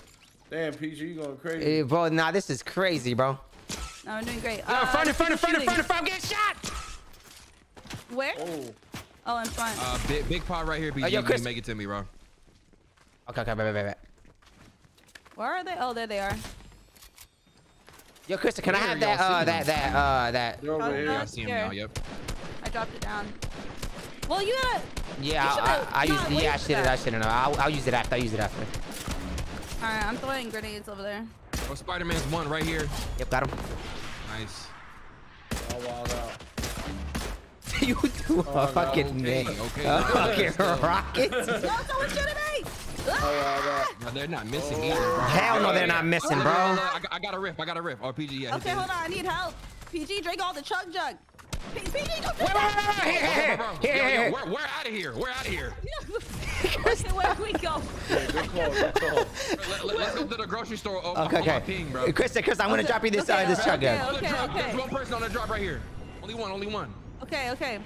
Damn, PG, you going crazy. Hey, bro, nah, this is crazy, bro. No, we're doing great. No, Uh, in front, in front, in front, in front, in front, I'm getting shot. Where? Oh. Oh, in front. Uh, big big pot right here, BG. yo, Chris- can make it to me, bro. Okay, okay, wait, wait, wait. Where are they? Oh, there they are. Yo, Krysta, can I have that, uh, that, that, uh, that? They're over Oh, here. Yeah, I see him now. Yep. I dropped it down. Well, you gotta. Yeah, You I, should've I, I not use, yeah, I should have, that. I should have. I'll, I'll use it after. I'll use it after. All right, I'm throwing grenades over there. Oh, Spider-Man's one right here. Yep, got him. Nice. Oh, wild out. you do a Oh, no, fucking okay, name. okay, a okay. fucking rocket. Yo, someone's shooting me! Oh, Ah! No, they're not missing either, bro. Hell no, they're not missing, Look, look, bro. look, look, I got, I got a rift. I got a rift. RPG. Yeah. Okay, hold on. I need help. PG, drink all the chug jug. Wait, here, here, here, here, here. we're, out of here. We're out of here. Okay, where do we go? Call. Let, us go to the grocery store. Oh, Okay, okay. Krysta, Krysta, I'm gonna drop you this, uh, this okay, chug gun. okay. Drop. okay. There's one person on the drop right here. Only one. Only one. Okay, okay.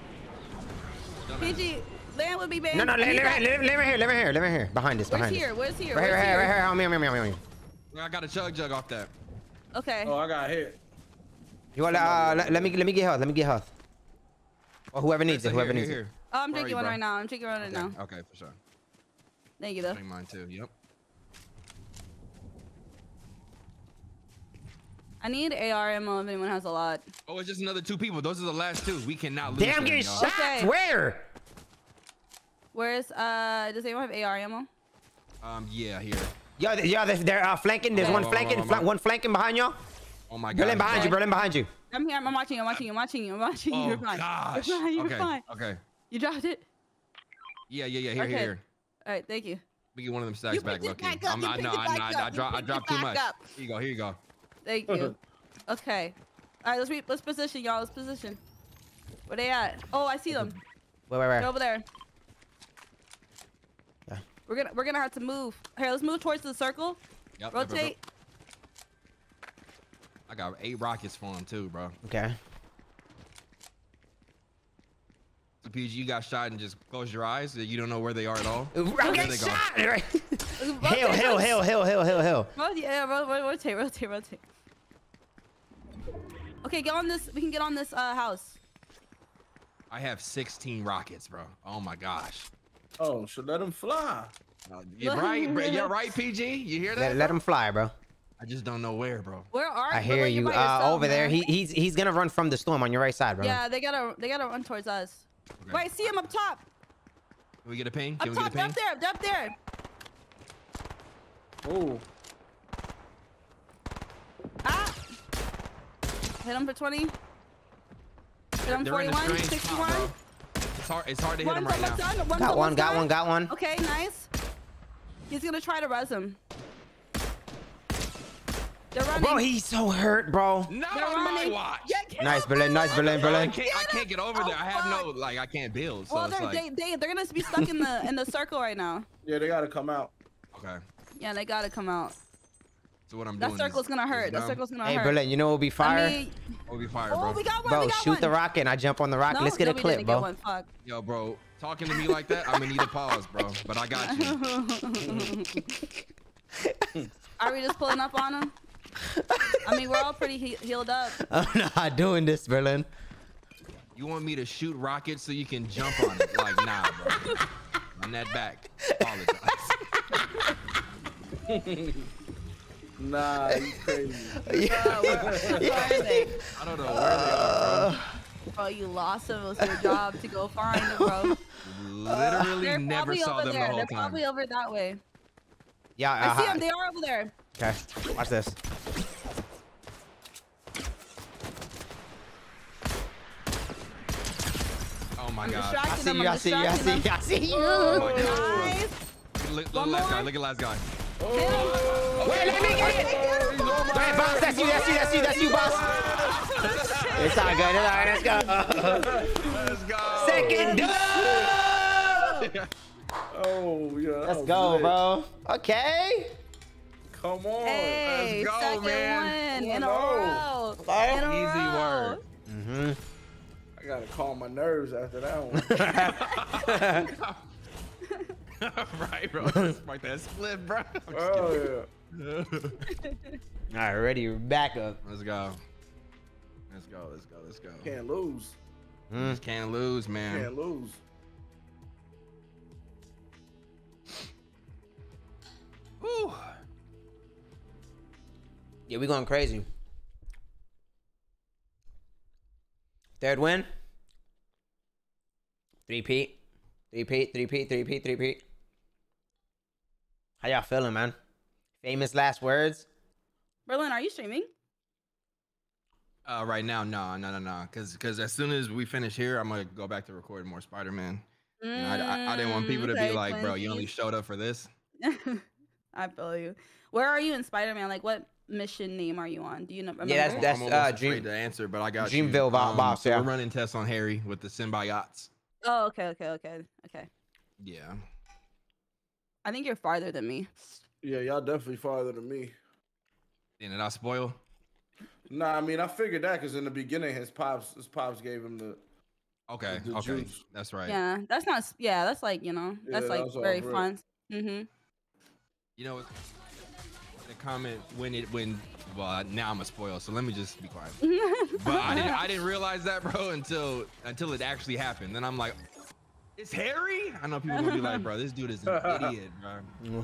PG, land with me, man. No, no, I let, need let, that. let, let me here, let me here, let me here. Behind this, Where's here? Where's here? Right here, right here, right here. On me, on me, on me, on me. I got a chug jug off that. Okay. Oh, I got hit. You want, uh, let, let me, let me get health, let me get health. Or whoever needs it, whoever here, needs it. here. Oh, I'm Where drinking you, one bro? right now. I'm drinking one right Okay, now. okay, for sure. Thank you, though. Drink mine too. Yep. I need AR ammo if anyone has a lot. Oh, it's just another two people. Those are the last two. We cannot lose. Damn, them, getting shot. Okay. Where? Where's uh? Does anyone have AR ammo? Um, yeah, here. Yo, th- yo, they're, they're uh, flanking. There's Okay. one Hold on, flanking, hold on, fla- one flanking behind y'all. Oh my god. Berlin behind you. Berlin behind you. I'm here. I'm watching. I'm watching. I'm watching you. I'm watching you. Oh You're fine. gosh. You're fine. You're okay. fine. Okay. You dropped it. Yeah, yeah, yeah. Here, Okay. here, here. All right. Thank you. We get one of them stacks You back, picked it Lucky. back up, I'm, you I picked it I back know. I, up, I, you drop, I dropped too much. up. Here you go. Here you go. Thank you. okay. All right. Let's re- let's position y'all. Let's position. Where they at? Oh, I see them. Where, where, They're over there. Yeah. We're gonna we're gonna have to move. Here, let's move towards the circle. Yep, yep, yep, yep. Rotate. I got eight rockets for him too, bro. Okay. So PG, you got shot and just close your eyes. You don't know where they are at all. I'm There getting they go. shot. Right. Rotate, Hell, hell, hell, hell, hell, hell, hell. Rotate, yeah, ro- ro- rotate, rotate, rotate. Okay, get on this. We can get on this uh, house. I have 16 rockets, bro. Oh my gosh. Oh, should let them fly. Uh, yeah, right, bro. Yeah, right, PG. You hear that? Let, let him fly, bro. I just don't know where, bro. Where are you? I hear you're you. by Uh, yourself, over there. He, he's he's gonna run from the storm on your right side, bro. Yeah, they gotta they gotta run towards us. Okay. Wait, see him up top. Can we get a ping? Up we top, get a up there, up there. Oh, Ah! Hit him for 20. Hit him They're in a 41, strange 61. spot, bro. It's hard. It's hard to hit One's them right now. done. One's Got one. Got one. Got one. Okay, nice. He's gonna try to res him. They're running. Bro, he's so hurt, bro. Not They're on my watch. Yeah, Nice, up, Berlin. Nice, Berlin. I Berlin. can't. I can't get over Oh, there. I have no like. I can't build. So Well, they're, like. they, they, they're gonna be stuck in the in the circle right now. yeah, they gotta come out. Okay. Yeah, they gotta come out. So what I'm That doing. circle's is, gonna hurt. That circle's gonna Hey, hurt. Berlin. You know what will be fire? I mean, We'll be fired, oh, bro. we got one. bro, we got shoot one. the rocket and I jump on the rocket. No, Let's get no, a clip, bro. Get one. Fuck. Yo, bro, talking to me like that, I'm gonna need a pause, bro. But I got you. Are we just pulling up on him? I mean, we're all pretty he- healed up. I'm not doing this, Berlin. You want me to shoot rockets so you can jump on it? Like, nah, bro. On that back. Apologize. Nah, you crazy. Yeah. Where are they? I don't know where they are, Bro, you lost them. It was your job to go find them, bro. bro. Literally They're never probably saw over them the there. whole They're time. probably over that way. Yeah. I uh, see them. They are over there. Okay. Watch this. Oh my I'm god. I see you. I'm see you. I see you. I see you. Oh my. God. Nice. Look, look One last guy. Look at last guy. Hit him. Wait, let me get it. Wait, boss. That's you. That's you. That's you. That's you, boss. It's all good. It's all right. Let's go. Let's go. Second dub. Oh yeah. Let's go, lit. bro. Okay. Come on. Hey, go, second man. win in a row. In a Easy row. word. Mm-hmm. I gotta calm my nerves after that one. right, bro. Spark that split, bro. I'm just oh kidding. yeah. All right, ready. Back up. Let's go. Let's go. Let's go. Let's go. Can't lose. Mm. Just can't lose, man. Can't lose. Whew. Yeah, we going crazy. Third win. Three Pete. Three Pete. Three Pete. Three Pete. Three Pete. How y'all feeling, man? Famous last words. Berlin, are you streaming? Uh, right now, no, no, no, no. Cause, cause as soon as we finish here, I'm gonna go back to recording more Spider-Man. You know, I, I, I didn't want people to Mm, be like, bro, you only showed up for this. I feel you. Where are you in Spider-Man? Like, what mission name are you on? Do you know? Remember? Yeah, that's- I'm uh, afraid Dream- to answer, but I got Dreamville you. bo- boss, so yeah. We're running tests on Harry with the symbiotes. Oh, okay, okay, okay, okay. Yeah. I think you're farther than me. Yeah, y'all definitely farther than me. And did I spoil? Nah, I mean I figured that because in the beginning his pops his pops gave him the Okay, The okay, juice. that's right. Yeah, that's not. Yeah, that's like you know, that's that like was all very fun. Mm-hmm. You know, the comment when it when well now I'm a spoil, so let me just be quiet. But I didn't I didn't realize that, bro, until until it actually happened. Then I'm like, it's Harry. I know people gonna be like, bro, this dude is an idiot, bro.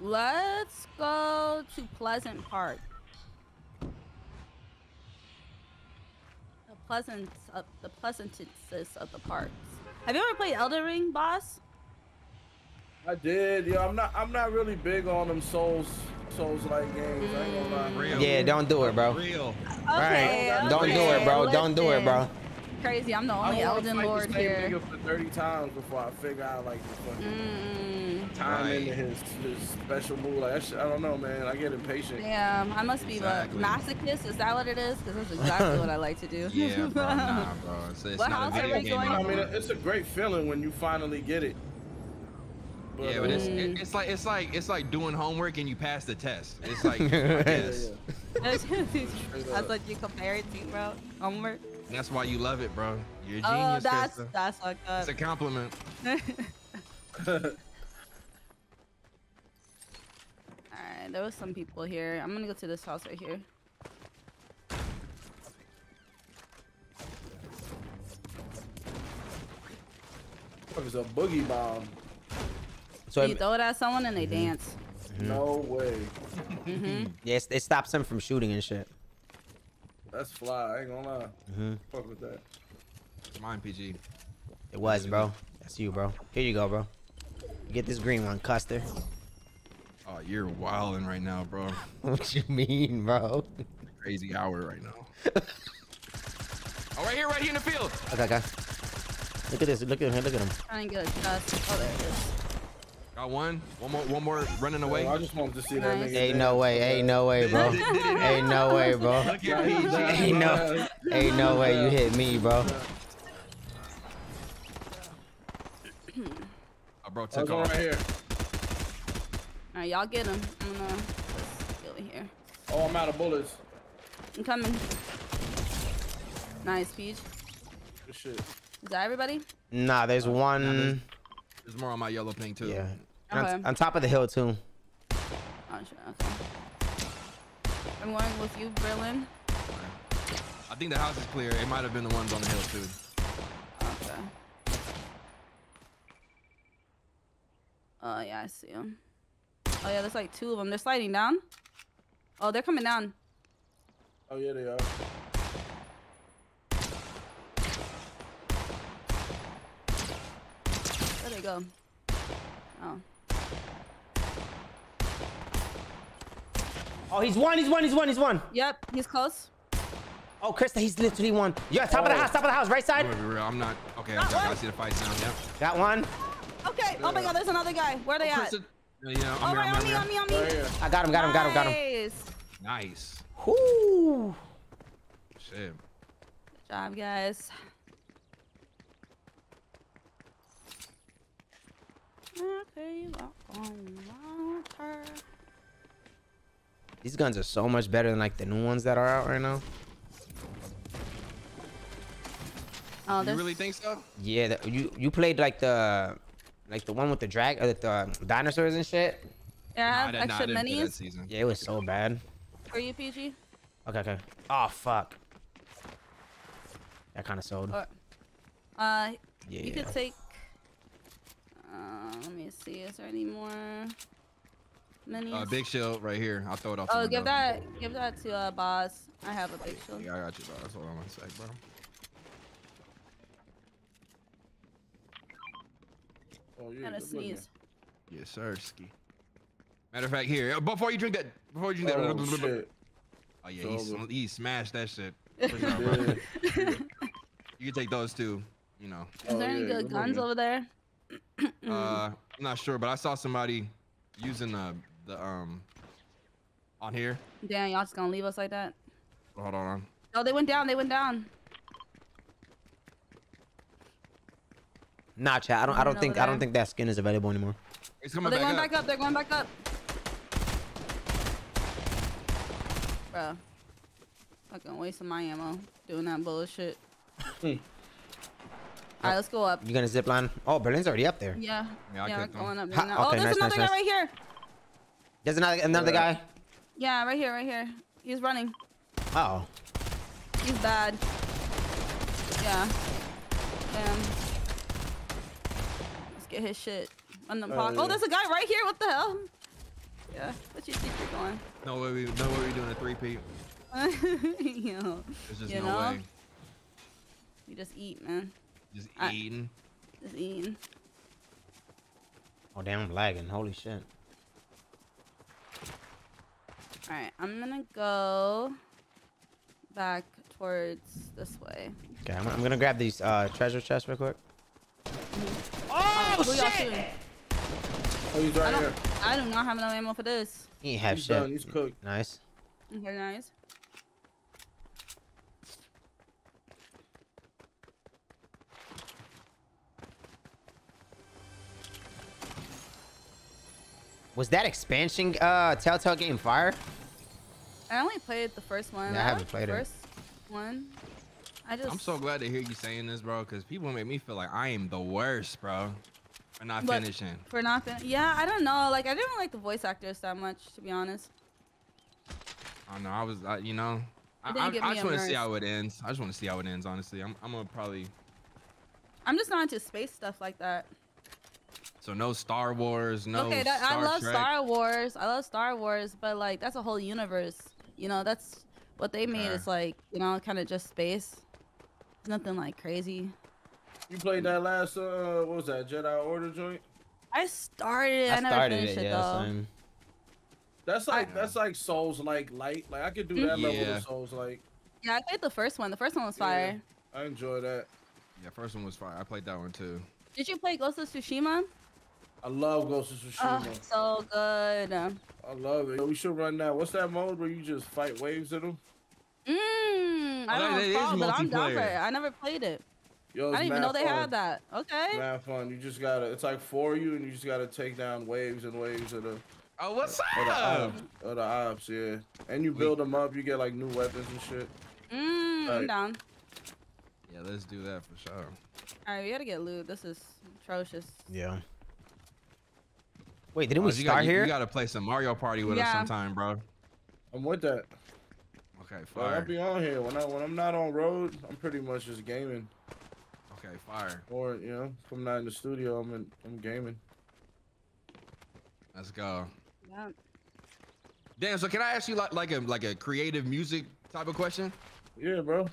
Let's go to Pleasant Park. The pleasant, uh, the pleasantest of the parts. Have you ever played Elden Ring, boss? I did. Yo, I'm not. I'm not really big on them Souls, Souls like games. I ain't gonna lie. Real. Yeah, don't do it, bro. Real. Okay, Right. Don't do it, bro. Don't do it, bro. Crazy, I'm the only wanna Elden fight Lord the same here. nigga for 30 times before I figure out like the fucking Mm, time Right. into his, his special move. Like that shit, I don't know, man. I get impatient. damn, I must be Exactly. a masochist. Is that what it is? Because that's exactly what I like to do. Yeah, bro. Nah, bro. It's, it's What not a house are we game. going I mean, it's a great feeling when you finally get it. Yeah, but it's it, it's like it's like it's like doing homework and you pass the test. It's like yeah, yes. that's what you compare it to, bro. Homework. That's why you love it, bro. You're a Oh, genius, that's Krysta. that's fucked up. It's a compliment. Alright, there was some people here. I'm gonna go to this house right here. Fuck is a boogie bomb? So you it, throw it at someone and they Mm-hmm. dance. No way. hmm yeah, it, it stops them from shooting and shit. That's fly. I ain't gonna lie. hmm Fuck with that. It's mine, PG. It was, bro. That's you, bro. Here you go, bro. Get this green one, Custer. Oh, you're wilding right now, bro. What you mean, bro? Crazy hour right now. oh, right here, right here in the field. Okay, okay. Look at this. Look at him. Look at him. Trying to get a chest. Oh, there it is. Got one. One more. One more running away. Yo, I just wanted to see that Nice. nigga. Ain't no way. Ain't no way, bro. Ain't no way, bro. Look Yeah, at he's PG. down, Ain't no, ain't no way you hit me, bro. Oh, bro, There's took off. right here. Alright, y'all get him. I'm gonna let's get over here. Oh, I'm out of bullets. I'm coming. Nice, Peach. Good shit. Is that everybody? Nah, there's one. There's more on my yellow ping too. Yeah. And On, on top of the hill too. Oh, sure. Okay. I'm going with you, Berlin. I think the house is clear. It might have been the ones on the hill too. Okay. Oh, yeah, I see them. Oh, yeah, there's like two of them. They're sliding down. Oh, they're coming down. Oh yeah, they are. Where they go? Oh. Oh, he's one. He's one. He's one. He's one. Yep, he's close. Oh, Krysta, he's literally one. Yeah, top of the Oh. house. Top of the house. Right I'm side. real. I'm not. Okay, Not okay, I see the fight sound. Yep. Got one. Okay. Oh my god, there's another guy. Where they oh, at? Krysta- Yeah, yeah, Oh, I'm here, right on me, on me, on me. I got him. Got him. Got him. Got him. Nice. Nice. Whoo. Shit. Good job, guys. Okay, walk on water. These guns are so much better than like the new ones that are out right now. Oh, You there's really think so? Yeah, the, you you played like the like the one with the drag uh, the dinosaurs and shit. Yeah, I have did- nah, I extra didn't minis. Yeah, it was so bad. for you, PG. Okay, okay. Oh fuck. That kind of sold. Or, uh, Yeah. you could take. Uh, let me see. Is there any more minis? Uh, big shield right here. I'll throw it off. the oh, give that, give that to uh, boss. I have a big shield. Yeah, I got you, bro. That's what I'm gonna bro. Oh yeah. Gotta sneeze. Yes, sir. Ski. Matter of fact, here. Before you drink that. Before you drink that. Oh shit. Oh yeah, he, It's over. sm- he smashed that shit. Sure, You can take those too. You know. Is Oh, there any yeah, good good guns over there? Uh, I'm not sure, but I saw somebody using the the um on here. Damn, y'all just gonna leave us like that? Hold on. Oh, they went down. They went down. Nah, chat. I don't. I One don't think. I don't think that skin is available anymore. It's Oh, they're back going up. back up. They're going back up. Bro. Fucking wasting my ammo doing that bullshit. Hmm. Alright, let's go up. You gonna zip line? Oh, Berlin's already up there. Yeah. Yeah, Yeah, we're kicked him. going up Ha- there now. okay, oh, there's nice, another nice, guy nice. right here. There's another another Yeah. guy. Yeah, right here, right here. He's running. Oh. He's bad. Yeah. Damn. Let's get his shit. Run them Oh, pocket. Oh, there's a guy right here. What the hell? Yeah. What you think you're going? No way. We no way We're doing a three peat. Yo. There's just You no know? way. You just eat, man. Just I- eating. Just eating. Oh damn, I'm lagging. Holy shit. All right, I'm gonna go back towards this way. Okay, I'm, I'm gonna grab these uh, treasure chests real quick. Oh, who y'all? Oh, he's right don't. here. I do not have no ammo for this. He ain't have He's shit. done. He's cooked. Nice. Okay, nice. Was that expansion uh Telltale game fire? I only played the first one. Yeah, I haven't liked the played it. first one. I just. I'm so glad to hear you saying this, bro, because people make me feel like I am the worst, bro, for not But- finishing. For not nothing. Yeah, I don't know. Like, I didn't like the voice actors that much, to be honest. I don't know. I was, I, you know, I, didn't I, get I just want to see how it ends. I just want to see how it ends. Honestly, I'm, I'm gonna probably. I'm just not into space stuff like that. So no Star Wars, no okay, that, Star I love Trek. Star Wars. I love Star Wars, but like that's a whole universe. You know, that's what they made. Okay. Is like you know, kind of just space. It's nothing like crazy. You played that last uh what was that Jedi Order joint? I started. I, I never started finished it, it, yeah. though. Same. That's like I- that's like Souls like light. Like I could do that level Yeah. of Souls like. Yeah, I played the first one. The first one was Yeah. fire. I enjoy that. Yeah, first one was fire. I played that one too. Did you play Ghost of Tsushima? I love Ghost of Oh, so good. I love it. We should run that. What's that mode where you just fight waves in them? Mmm. Oh, I don't that is know, but I'm down for it. I never played it. Yo, I didn't even mad know they fun. had that. Okay. Mad fun. You just gotta. It's like for you, and you just gotta take down waves and waves of the Oh, what's of the up? ops. Of the ops, yeah. And you build them up. You get like new weapons and shit. Mmm. I'm down. Yeah, let's do that for sure. All right, we gotta get loot. This is atrocious. Yeah. Wait, didn't we Oh, you start got, you- here? You, gotta play some Mario Party with us sometime, bro. I'm with that. Okay, Well, I'll be on here when I when I'm not on road. I'm pretty much just gaming, Okay, fire. or you know, if I'm not in the studio, I'm in, I'm gaming. Let's go. Yeah. Damn. So can I ask you like like a like a creative music type of question? Yeah, bro.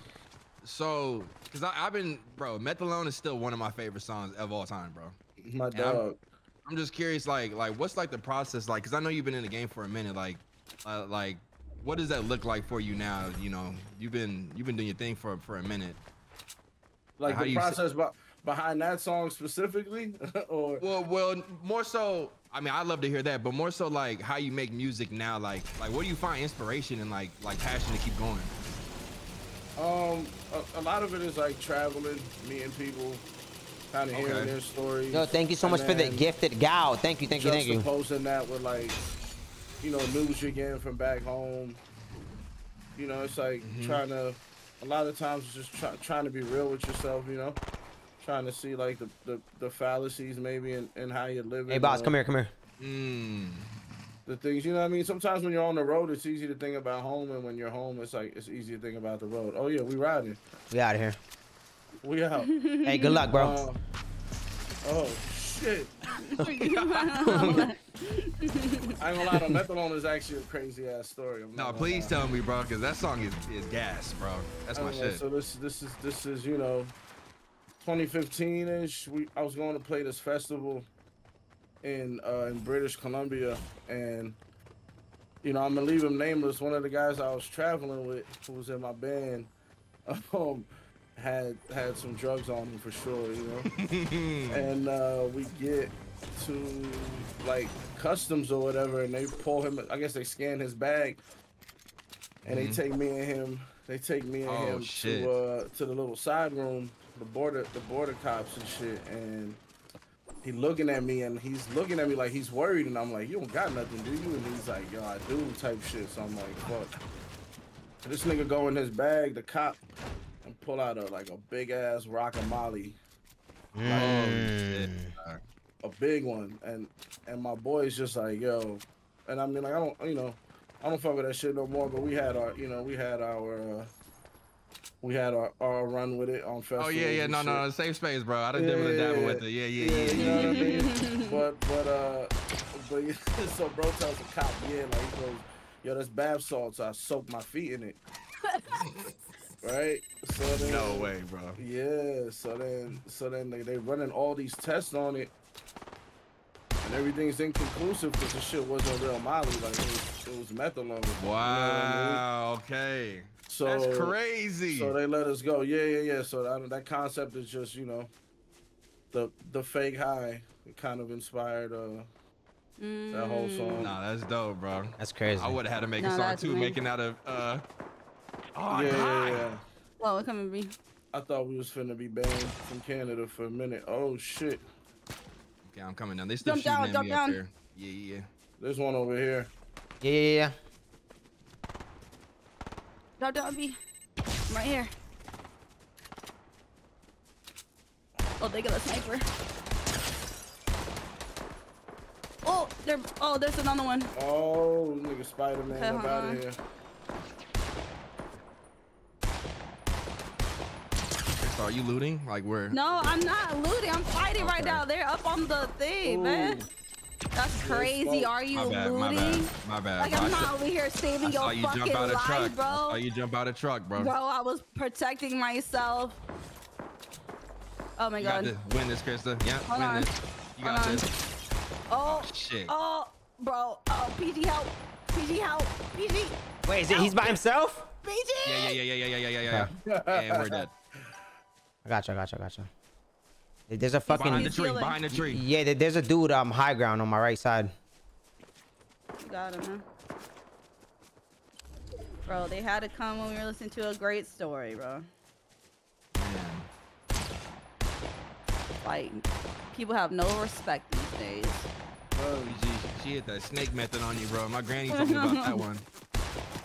So, cause I, I've been, bro, Methylone is still one of my favorite songs of all time, bro. My Yeah, I'm- dog. I'm just curious, like, like what's like the process like? Cause I know you've been in the game for a minute, like, uh, like, what does that look like for you now? You know, you've been you've been doing your thing for for a minute. Like how the process be- behind that song specifically, or Well, well, more so. I mean, I'd love to hear that, but more so like how you make music now. Like, like where do you find inspiration and like like passion to keep going? um, a, a lot of it is like traveling, meeting people, kind of hearing their stories. Yo, thank you so and much for the gifted gal. Thank you, thank you, thank you. Juxtaposing that with like, you know, news you're getting from back home. You know, it's like Mm-hmm. trying to. A lot of times, it's just try, trying to be real with yourself. You know, trying to see like the the, the fallacies maybe in, in how you're living. Hey, boss, or come here, come here. Mm. The things, you know what I mean? Sometimes when you're on the road, it's easy to think about home, and when you're home, it's like it's easy to think about the road. Oh yeah, we riding. We out of here. We out. Hey, good luck, bro. Uh, oh shit! I ain't gonna lie, though, Methylone is actually a crazy ass story. I'm No, not please lie. tell me, bro, because that song is is gas, bro. That's my Uh, shit. So this this is this is you know, 2015 ish. We I was going to play this festival in uh, in British Columbia, and you know I'm gonna leave him nameless. One of the guys I was traveling with, who was in my band, um, had had some drugs on him for sure. You know. and uh, we get to like customs or whatever, and they pull him. I guess they scan his bag, and Mhm. they take me and him. They take me and Oh, him shit. to uh, to the little side room, the border the border cops and shit, and. He looking at me and he's looking at me like he's worried and I'm like, you don't got nothing, do you? And he's like, yo, I do type shit. So I'm like, fuck. This nigga go in his bag, the cop, and pull out a like a big ass rockamolly Oh, Mm. shit. a big one, and and my boy's just like, yo, and I mean, like, I don't, you know, I don't fuck with that shit no more. But we had our, you know, we had our, uh, we had our, our run with it on festivals. Oh yeah, yeah, and no, shit. no, safe space, bro. I done dibble and dabble with it. Yeah, yeah, yeah, you yeah. know what I mean? but but uh, but yeah, so bro tells the cop, yeah, like he goes, yo, that's bath salts. So I soak my feet in it. right? So then, No way, bro. Yeah. So then, so then they they running all these tests on it, and everything's inconclusive because the shit wasn't real Molly. Like it was, it was methadone. You know I mean? Wow. Okay. So That's crazy. So they let us go. Yeah, yeah, yeah. So that that concept is just you know, the the fake high. It kind of inspired uh that whole song. Nah, that's dope, bro. That's crazy. I would have had to make a song too, amazing. making out of uh. Oh, yeah, yeah, yeah, yeah. Well, come and be. I thought we was finna be banned from Canada for a minute. Oh shit. Okay, I'm coming down. They still Jump shooting down, at jump me up down. there. Yeah, yeah, yeah. There's one over here. Yeah, yeah, yeah. Drop down, B. I'm right here. Oh, they got a sniper. Oh, there. Oh, there's another one. Oh, nigga Spider Man Okay, up out of here. So are you looting? Like where? No, I'm not looting. I'm fighting okay. right now. They're up on the thing, Ooh. man. That's crazy. Are you my bad, looting? My bad. My bad. Like I'm not over here saving I your you fucking life, truck. bro. I you jump out of truck, bro. Bro, I was protecting myself. Oh my you god. Got this. Win this, Krysta. Yeah, Hold win on. this. You got this. Oh, oh, shit. Oh, bro. Oh, PG help. PG help. PG. Wait, is it he's by himself? PG. Yeah, yeah, yeah, yeah, yeah, yeah, yeah, yeah. and we're dead. I gotcha, I gotcha, I gotcha. There's a fucking Behind the tree. Behind the tree. yeah. There's a dude um high ground on my right side. Got him, huh? Bro, they had to come when we were listening to a great story, bro. Man. Like, people have no respect these days. She, she hit that snake method on you, bro. My granny told me about that one.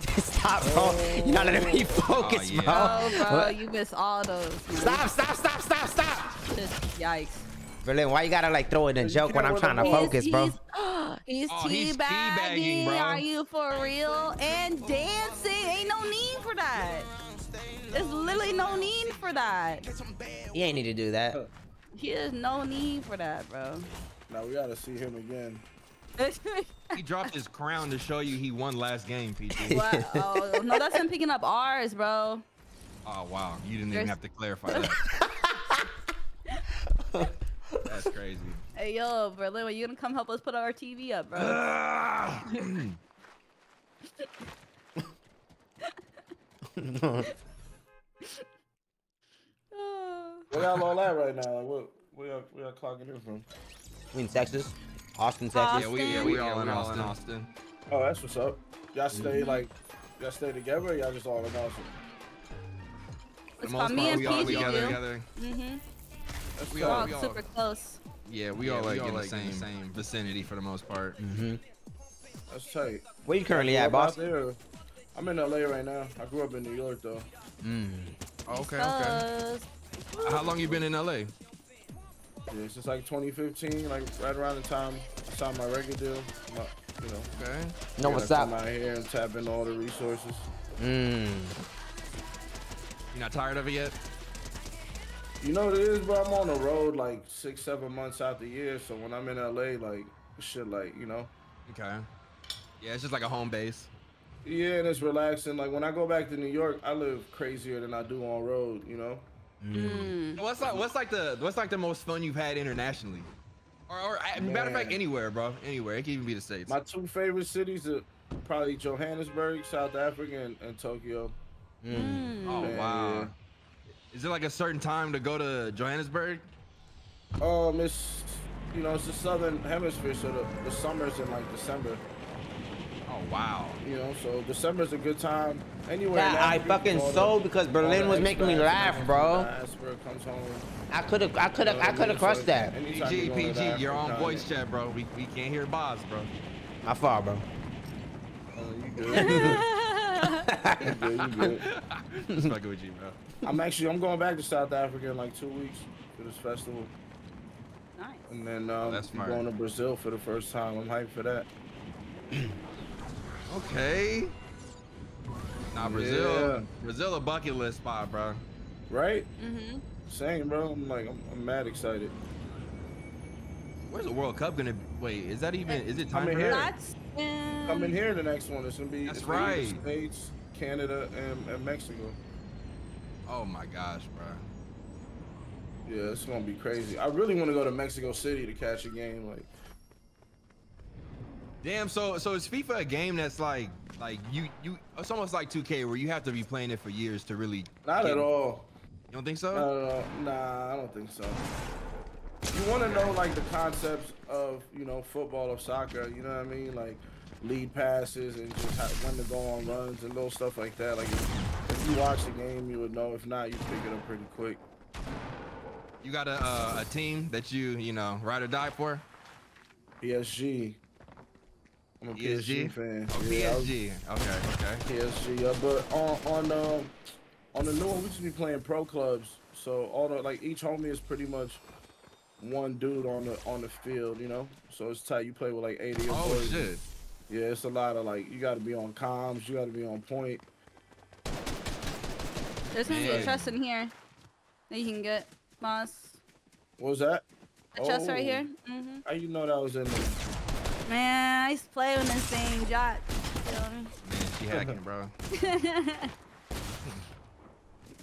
Stop, bro. You're not letting me oh, focus, yeah. bro. Oh, bro, you miss all those. Man. Stop, stop, stop, stop, stop. Just, yikes. Berlin, why you gotta like throw in a joke when I'm trying to the He's- focus, bro? He's, Oh, he's teabagging. teabagging, bro. Are you for real? And dancing. Ain't no need for that. There's literally no need for that. He ain't need to do that. He has no need for that, bro. Now we gotta see him again. He dropped his crown to show you he won last game, PG. Wow. Oh, no, that's him picking up ours, bro. Oh wow, you didn't even have to clarify that. That's crazy. Hey, yo, Berlin, when you gonna come help us put our TV up, bro? Where y'all all at right now? Like what? Where y'all, where y'all clocking in from? We in Texas, Austin, Austin. Texas. yeah, we yeah, we all in Austin. Austin. Oh, that's what's up. Y'all stay Mm-hmm. like, y'all stay together. Y'all just all in Austin. It's For the called me part, and we all together, together. Mm-hmm. We We're all- all we all- super close. Yeah, we Yeah, all like all in the like same Mm-hmm. same vicinity for the most part. Mm-hmm. That's tight. Where you currently at, up boss? there. I'm in LA right now. I grew up in New York though. Mm. Okay, okay. Uh, How long you been in LA? Yeah, since like 2015, like right around the time I signed my record deal. My, you know, Okay. No, gotta what's come up? out here and tap into all the resources. Mm. You not tired of it yet? You know what it is, bro? I'm on the road like six, seven months out the year. So when I'm in LA, like shit, like you know, Okay. Yeah, it's just like a home base. yeah, and it's relaxing. Like when I go back to New York, I live crazier than I do on road. You know, mm. What's like what's like the what's like the most fun you've had internationally? Or, or matter of fact, anywhere, bro. Anywhere. It can even be the states. my two favorite cities are probably Johannesburg, South Africa, and, and Tokyo. Mm. oh Man, wow. Is it like a certain time to go to Johannesburg? Um, it's you know it's the southern hemisphere, so the, the summer's in like December. Oh wow. You know, so December's a good time. Anywhere. Yeah, I fucking all the- sold because Berlin was making me laugh, bro. from the diaspora comes home. I could have, I could have, I could have crushed So that. anytime PG, PG, you're on voice chat, bro. We, we can't hear boss, bro. My fault, bro. Oh, you good. you good, you good. Just fucking with you, bro. I'm actually I'm going back to South Africa in like two weeks for this festival, Nice. and then um, That's I'm going to Brazil for the first time. I'm hyped for that. Okay. Nah, Brazil. Yeah. Brazil a bucket list spot, bro. Right? Mm-hmm. Same, bro. I'm like I'm, I'm mad excited. Where's the World Cup gonna be? Wait, is that even? Is it time I'm for here. that? That's in... Coming here, the next one is gonna be That's it's gonna be right. the States, Canada, and, and Mexico. Oh my gosh, bro. Yeah, it's gonna be crazy. I really want to go to Mexico City to catch a game. Like, Damn. So so is FIFA a game that's like like you you? It's almost like 2K where you have to be playing it for years to really. not get- at all. You don't think so? No, no, no. Nah, I don't think so. You want to know like the concepts of you know football or soccer. You know what I mean? Like lead passes and just how, when to go on runs and little stuff like that. Like if, if you watch the game, you would know. If not, you pick it up pretty quick. You got a uh, a team that you you know ride or die for? PSG. I'm a PSG, PSG? fan. Oh, Yeah, I was- PSG. Okay, okay. PSG. Yeah, but on on um on the new one, we just be playing pro clubs. So all the like each homie is pretty much one dude on the on the field. You know, so it's tight. You play with like 80 Oh boys. shit. Yeah, it's a lot of like you got to be on comms. You got to be on point. There's gonna be a chest in here that you can get, Bas. What was that? A chest right Oh. here. hmm How you know that was in there? Man, I used to play with this thing, Jot. Feel Man, she hacking, bro.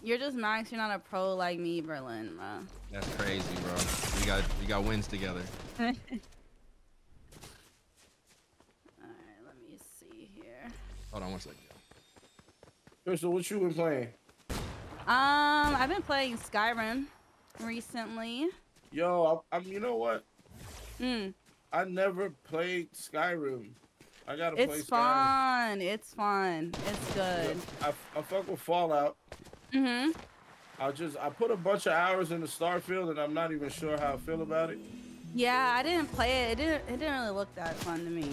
You're just max. You're not a pro like me, Berlin, bro. That's crazy, bro. We got we got wins together. Alright, let me see here. Hold on one second. Krysta, what you been playing? Um, I've been playing Skyrim recently. Yo, I, I you know what? Mm, I never played Skyrim. I gotta play it's Skyrim. fun. It's fun. It's good. I, I fuck with Fallout. Mhm. I just I put a bunch of hours into Starfield and I'm not even sure how I feel about it. Yeah, I didn't play it. It didn't. It didn't really look that fun to me,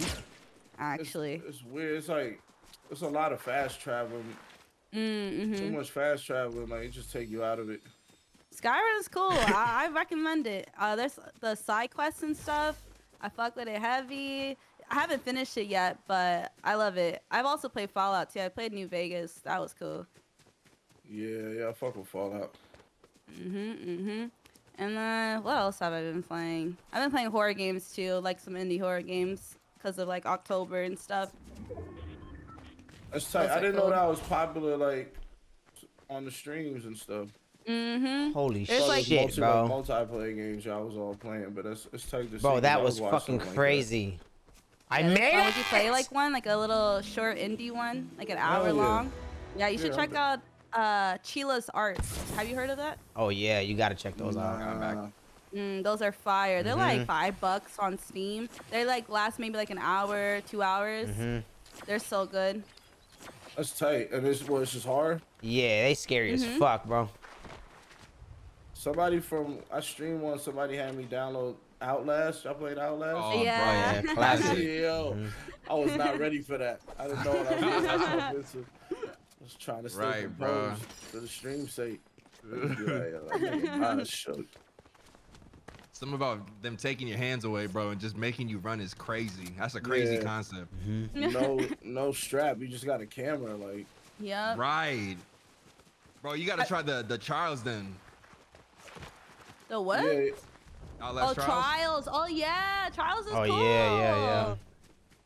actually. it's, weird. It's like it's a lot of fast traveling. Mm, Too much fast traveling. Like it just take you out of it. Skyrim is cool. I, I recommend it. Uh, there's the side quests and stuff. I fuck with it heavy. I haven't finished it yet, but I love it. I've also played Fallout too. I played New Vegas. That was cool. Yeah, yeah. I fuck with Fallout. Mhm, mhm. And then what else have I been playing? I've been playing horror games too, like some indie horror games, because of like October and stuff. That's tight. Those I didn't know that was popular like on the streams and stuff. Mhm. Holy There's, like- shit, multi, bro. multiplayer games y'all was all playing, but it's it's tight to see. Bro, 'cause that was fucking something like crazy. I Yeah, made Why it. would you play like one, like a little short indie one, like an hour yeah. long? Yeah, you should Yeah, check out uh Chilla's Arts. Have you heard of that? Oh yeah, you gotta check those out. Mm, those are fire. They're Mhm. like five bucks on Steam. They like last maybe like an hour, two hours. hmm They're so good. That's tight. And this was just hard. Yeah, they scary as Mhm. fuck, bro. Somebody from I stream one. Somebody had me download Outlast. I played Outlast. Oh, Yeah. Oh yeah, classic. Yo. I was not ready for that. I didn't know what I was doing. I was. I was trying to stay Right, bro. composed for the stream sake. Yeah, yeah, like, nigga, I shook. Something about them taking your hands away, bro, and just making you run is crazy. That's a crazy Yeah. concept. Mhm. No, no strap. You just got a camera. Like, Yeah. Right. Bro, you gotta try the the Trials then. The what? yeah. Outlast oh, Trials. trials. Oh yeah, trials is Oh cool. yeah, yeah, yeah.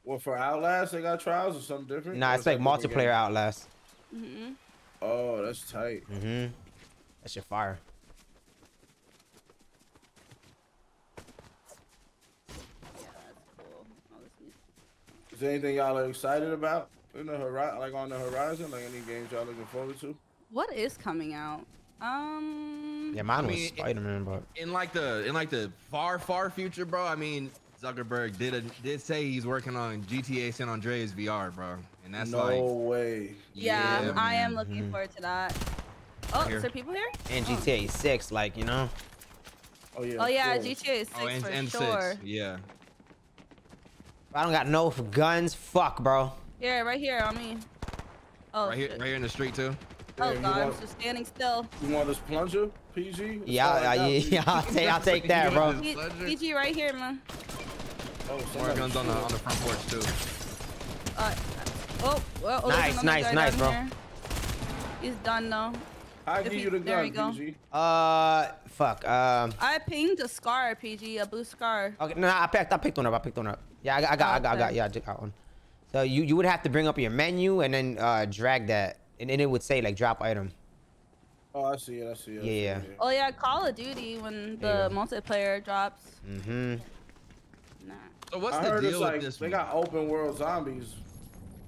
Well, for Outlast, they got trials or something different. Nah, Or it's like multiplayer game? Outlast. hmm Oh, that's tight. hmm That shit fire. Yeah, that's cool. Oh, this music- Is there anything y'all are excited about in the horizon? Like on the horizon? Like any games y'all looking forward to? What is coming out? Um. Yeah, mine I was mean, it- Spider Man, but In like the in like the far far future, bro. I mean, Zuckerberg did a, did say he's working on GTA San Andreas VR, bro, and that's no like way. Yeah, Yeah, I am man. looking Mhm. forward to that. Oh, Here. is there people here? and GTA Six, like you know. Oh yeah. Oh yeah, course. GTA 6 oh, and, for and sure. six, yeah. I don't got no guns. Fuck, bro. Yeah, right here on me. Oh, right here, shit. right here in the street too. Oh Yeah, you god, I'm just standing still. You want this plunger, PG? It's Yeah, all I, right yeah, yeah, I'll take, I'll take that, bro. want PG right here, man. Oh, More guns on the on the front porch too. Uh, oh, well, oh, Nice, nice, guy nice, bro. here. He's done though. I give he- you the gun, there we gun, go. PG. Uh, fuck. Um. I pinged a scar, PG, a blue scar. Okay, no, I picked, I picked one up. I picked one up. Yeah, I got, I got, I got, I got yeah, I got one. So you, you would have to bring up your menu and then uh, drag that, and then it would say like drop item. Oh, I see it. I see it. I see Yeah. it. Oh yeah, Call of Duty when the multiplayer drops. Mm-hmm. Nah. So what's I the heard deal it's with like this they one? got open world zombies.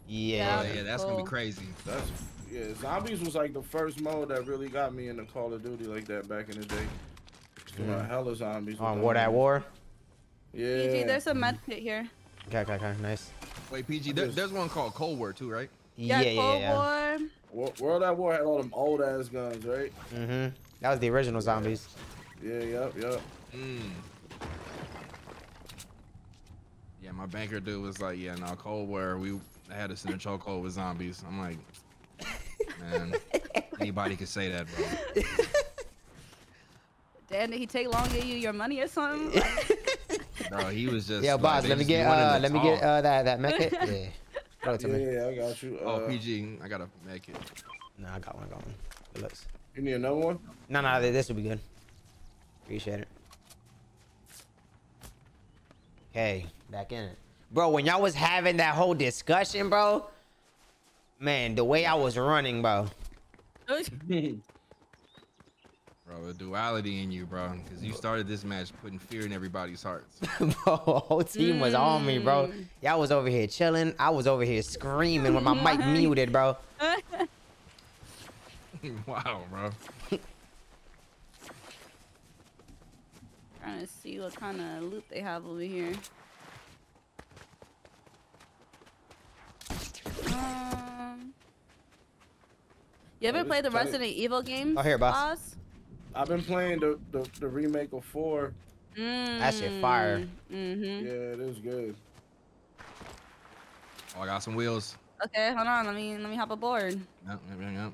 Yeah. Oh yeah, that's gonna be crazy. That's yeah. Zombies was like the first mode that really got me into Call of Duty like that back in the day. Mm. Hella zombies. On with World at War. Yeah. PG, there's a med kit here. Okay, okay, okay, nice. Wait, PG, there, there's one called Cold War too, right? Yeah, Yeah, yeah, Cold yeah. War. World at War had all them old ass guns, right? Mm-hmm. That was the original zombies. Yeah. Yep. Yep. Mm. Yeah, my banker dude was like, yeah, no, Cold War, we had us in a chokehold with zombies. I'm like, man, anybody could say that, bro. Damn, did he take long to give you your money or something? Bro, he was just. Yeah, like, boss. Let me get wanted uh, to let me get uh that that mech. Yeah. Throw it to Yeah, me. yeah, I got you. Oh, Uh, PG, I gotta make it. No, I got one. I got one. Good looks. You need another one? No, no, th- this will be good. Appreciate it. Okay, back in it. Bro, when y'all was having that whole discussion, bro, man, the way I was running, bro. Bro, the duality in you, bro. Because you started this match putting fear in everybody's hearts. bro, the whole team was on me, bro. Mm. Y'all was over here chilling. I was over here screaming with my mic muted, bro. wow, bro. Trying to see what kind of loot they have over here. Um, you ever this played the tight. Resident Evil games? Oh, here, Bas. Oz? I've been playing the, the, the remake of four. Mm, That shit fire. Mm-hmm. Yeah, it is good. Oh, I got some wheels. Okay, hold on. Let me let me hop aboard. Yep, yep, yep, yep.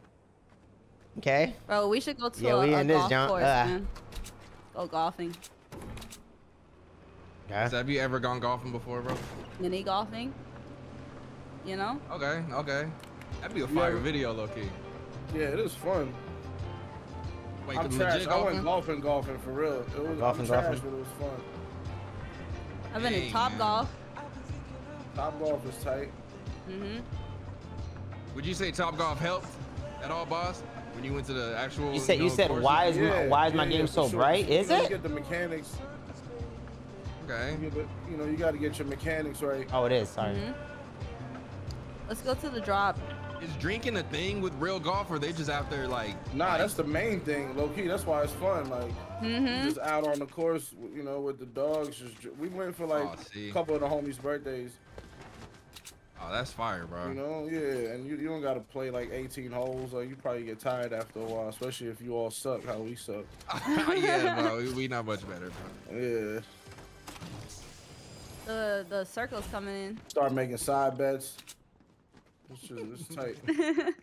Okay. Bro, we should go to Yeah, a, we a in this golf junk. course, Uh. man. Go golfing, Okay. So have you ever gone golfing before, bro? mini golfing. You know? Okay, okay. That'd be a fire ever- video, low key. Yeah, it is fun. Wait, I'm trash. legit I went golfing? golfing, golfing for real. It was Golfing, trash, golfing. but it was fun. I've been in Top man. Golf. Top golf is tight. Mm-hmm. Would you say Top Golf helped at all, Bas? When you went to the actual. You said you know, said courses? why is my, why is my yeah, game yeah, so for sure. bright? Is know, You it? get the mechanics. Okay. You, get you know, you got to get your mechanics right. Oh, it is. Sorry. Mm-hmm. Let's go to the drop. Is drinking a thing with real golf, or they just out there like? Nah, like- that's the main thing, low key. That's why it's fun. Like Mm-hmm. just out on the course, you know, with the dogs. Just we went for like Oh, a couple of the homies' birthdays. Oh, that's fire, bro. You know, yeah, and you, you don't got to play like 18 holes. Like you probably get tired after a while, especially if you all suck how we suck. yeah, bro. We, we not much better, bro. Yeah, The the circle's coming in. start making side bets. It's just it's tight.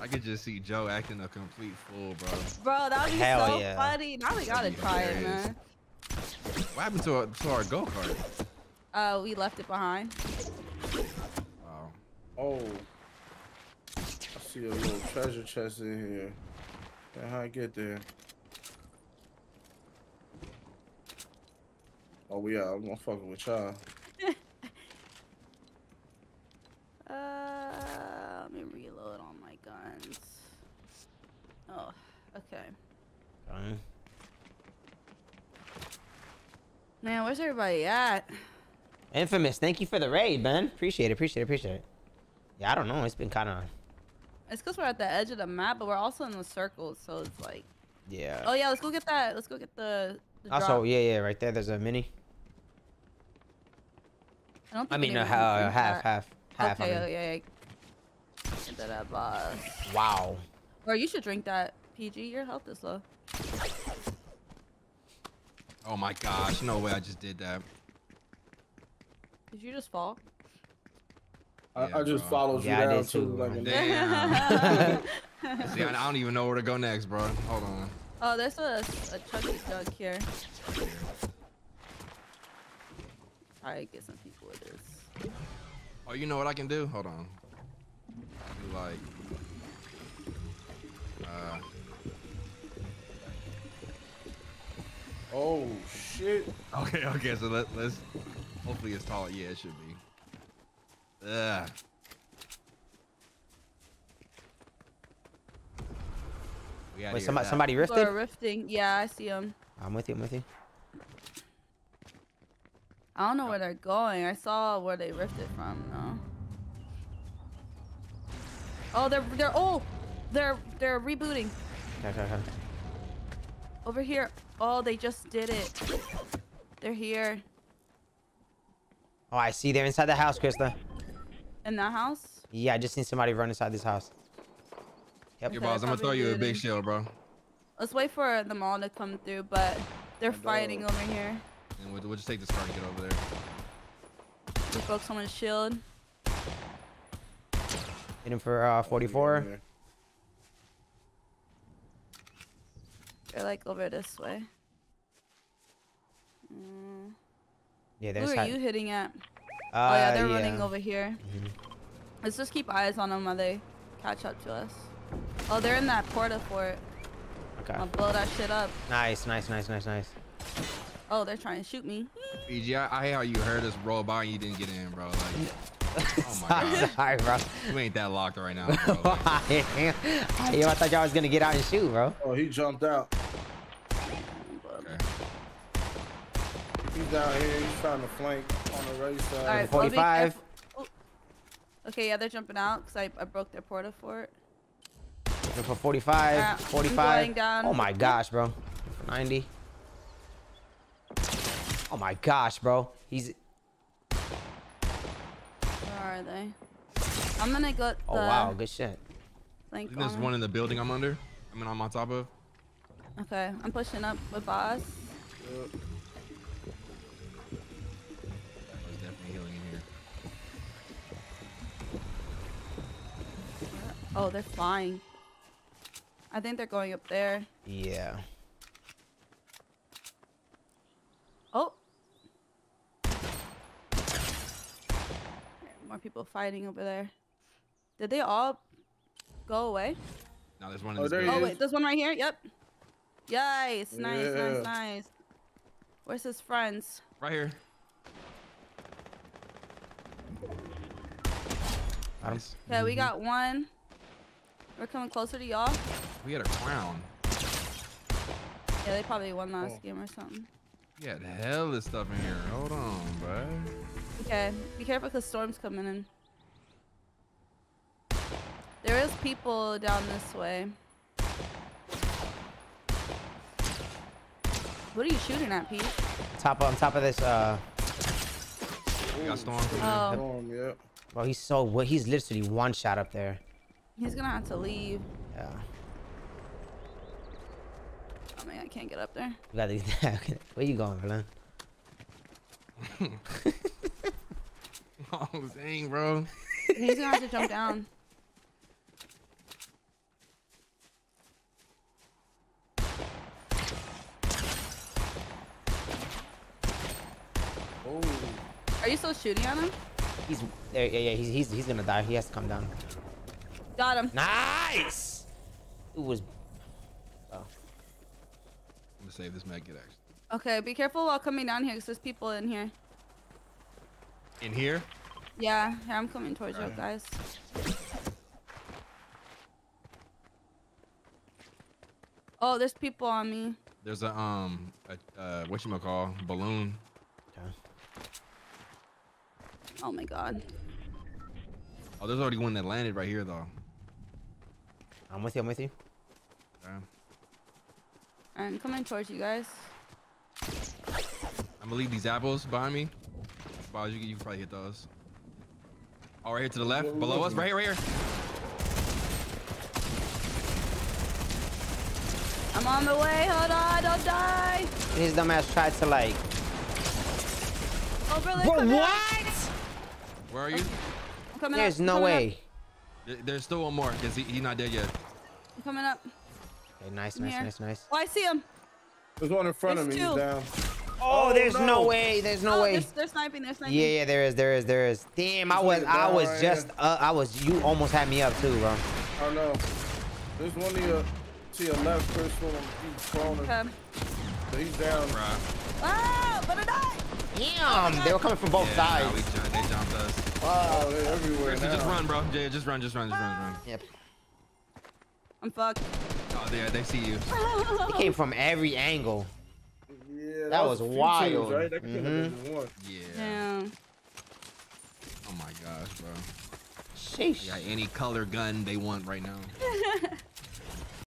I could just see Joe acting a complete fool, bro. Bro, that would be Hell so yeah. funny. Now we gotta try it, man. What happened to our, to our go kart? Uh, we left it behind. Wow. Oh, I see a little treasure chest in here. Yeah, how I get there? Oh yeah, I'm gonna fucking with y'all. Uh, let me reload all my guns. Oh, okay. Okay. Man, where's everybody at? Infamous. Thank you for the raid, man. Appreciate it. Appreciate it. Appreciate it. Yeah, I don't know. It's been kind of It's because we're at the edge of the map, but we're also in the circles, so it's like. yeah. Oh yeah, let's go get that. Let's go get the. the also, drop. yeah, yeah, right there. There's a mini. I, don't I mean, uh, anyone ha- drinks half, half, half. Okay, I mean. oh, yeah, yeah. Get that up, Bas. Wow. Or you should drink that. PG, your health is low. Oh my gosh, no way I just did that. Did you just fall? I, Yeah, I just bro. followed Yeah, I you down did too. too, Like a Damn. See, I, I don't even know where to go next, bro. Hold on. oh, there's a, a chunky jug here. Try to get some people with this. Oh, you know what I can do? Hold on. Like. Oh shit! okay, okay. So let, let's. Hopefully it's tall. Yeah, it should be. Ugh. Wait, hear somebody, that. somebody People are rifting. Yeah, I see them. I'm with you. I'm with you. I don't know where they're going. I saw where they rifted from. No. Oh, they're they're oh, they're they're rebooting Okay, okay, okay. over here. Oh, they just did it. They're here Oh, I see. They're inside the house, Krysta. in the house. Yeah, I just seen somebody run inside this house. Yep. Here, Okay, Bas, I'm gonna throw you a big it. shield, bro. Let's wait for them all to come through, but they're fighting over here. And we'll, we'll just take this car and get over there. We broke someone's shield. Hit him for uh, 44. They're like over this way. Mm. Yeah, Who they're you hitting at? Uh, oh yeah, they're running over here. Mhm. Let's just keep eyes on them while they catch up to us. Oh, they're in that porta fort. Okay. I'll blow that shit up. Nice, nice, nice, nice, nice. Oh, they're trying to shoot me. PG, I, I hate how you heard us roll by and you didn't get in, bro. Like, oh my god, Sorry, bro. you ain't that locked right now, bro. Like, Yo, I thought y'all was gonna get out and shoot, bro. Oh, he jumped out. okay. He's out here. He's trying to flank on the right side. All right, 45. Oh. Okay, yeah, they're jumping out because I, I broke their Port-a-Fort. Looking for 45, Alright, 45. down. Oh my gosh, bro. 90. Oh my gosh, bro. He's. Where are they? I'm gonna go. Oh, the Oh wow, good shit. I Flank there's on. one in the building I'm under. I mean, I'm on top of. Okay, I'm pushing up with Bas. Yep. Oh, they're flying. I think they're going up there. Yeah. Oh. More people fighting over there. Did they all go away? No, there's one in Oh, this there he oh, building. Oh wait, there's one right here. Yep. Nice, nice, Yeah. nice, nice. Where's his friends? Right here. Got him. Nice. Okay, we got one. We're coming closer to y'all. We had a crown. Yeah, they probably won last Oh. game or something. We had hell of stuff in here. Hold on, bro. Okay, be careful because storm's coming in. There is people down this way. What are you shooting at, Pete? Top on top of this. Uh, We got storm. Oh. Storm, yep. bro, he's so. well, He's literally one shot up there. He's gonna have to leave. Yeah. Oh man, I can't get up there. We got these. Where you going, Berlin? oh, dang, bro. He's gonna have to jump down. Oh, Are you still shooting at him? He's there. Yeah, yeah. He's he's he's gonna die. He has to come down. Got him. Nice. It was. Oh. I'm gonna save this med kit actually. Okay, be careful while coming down here because there's people in here. In here? Yeah, here I'm coming towards you guys. Oh, there's people on me. There's a um a uh what you call balloon. Okay. Oh my god. Oh, there's already one that landed right here though. I'm with you. I'm with you. Okay. I'm coming towards you guys. I'm gonna leave these apples behind me. Bas, you, can- you can probably hit those. Oh, right here to the left, Where- below us, right here, right here. I'm on the way. Hold on, don't die. His dumbass tried to like. Oh, brother, Bro, what? Where are you? I'm coming There's up. No coming way. There- There's still one more because he, he's not dead yet. I'm coming up. Okay, nice, nice, nice, nice. Oh, I see him. there's one in front of There's me. He's down. Oh, Oh, there's no. no. way. There's no oh, way. They're, they're sniping. They're sniping. Yeah, yeah, there is, there is, there is. Damn, I was, I was right just, here. uh, I was. You almost had me up too, bro. I know. There's one to your, to your left, Krysta. He's prone. Okay. He's down. Bruh. Ah, but I died. Damn, they were coming from both Yeah, nah, sides. we they jumped us. Oh, they're everywhere Chrissy, now. just run, bro. Yeah, just run, just run, just run, just run. Yep. I'm fucked. Oh, yeah, they see you. He came from every angle. Yeah, That was a few wild. Teams, right? That could have been mm-hmm. one. Yeah. Yeah. Oh my gosh, bro. Sheesh. Yeah, any color gun they want right now.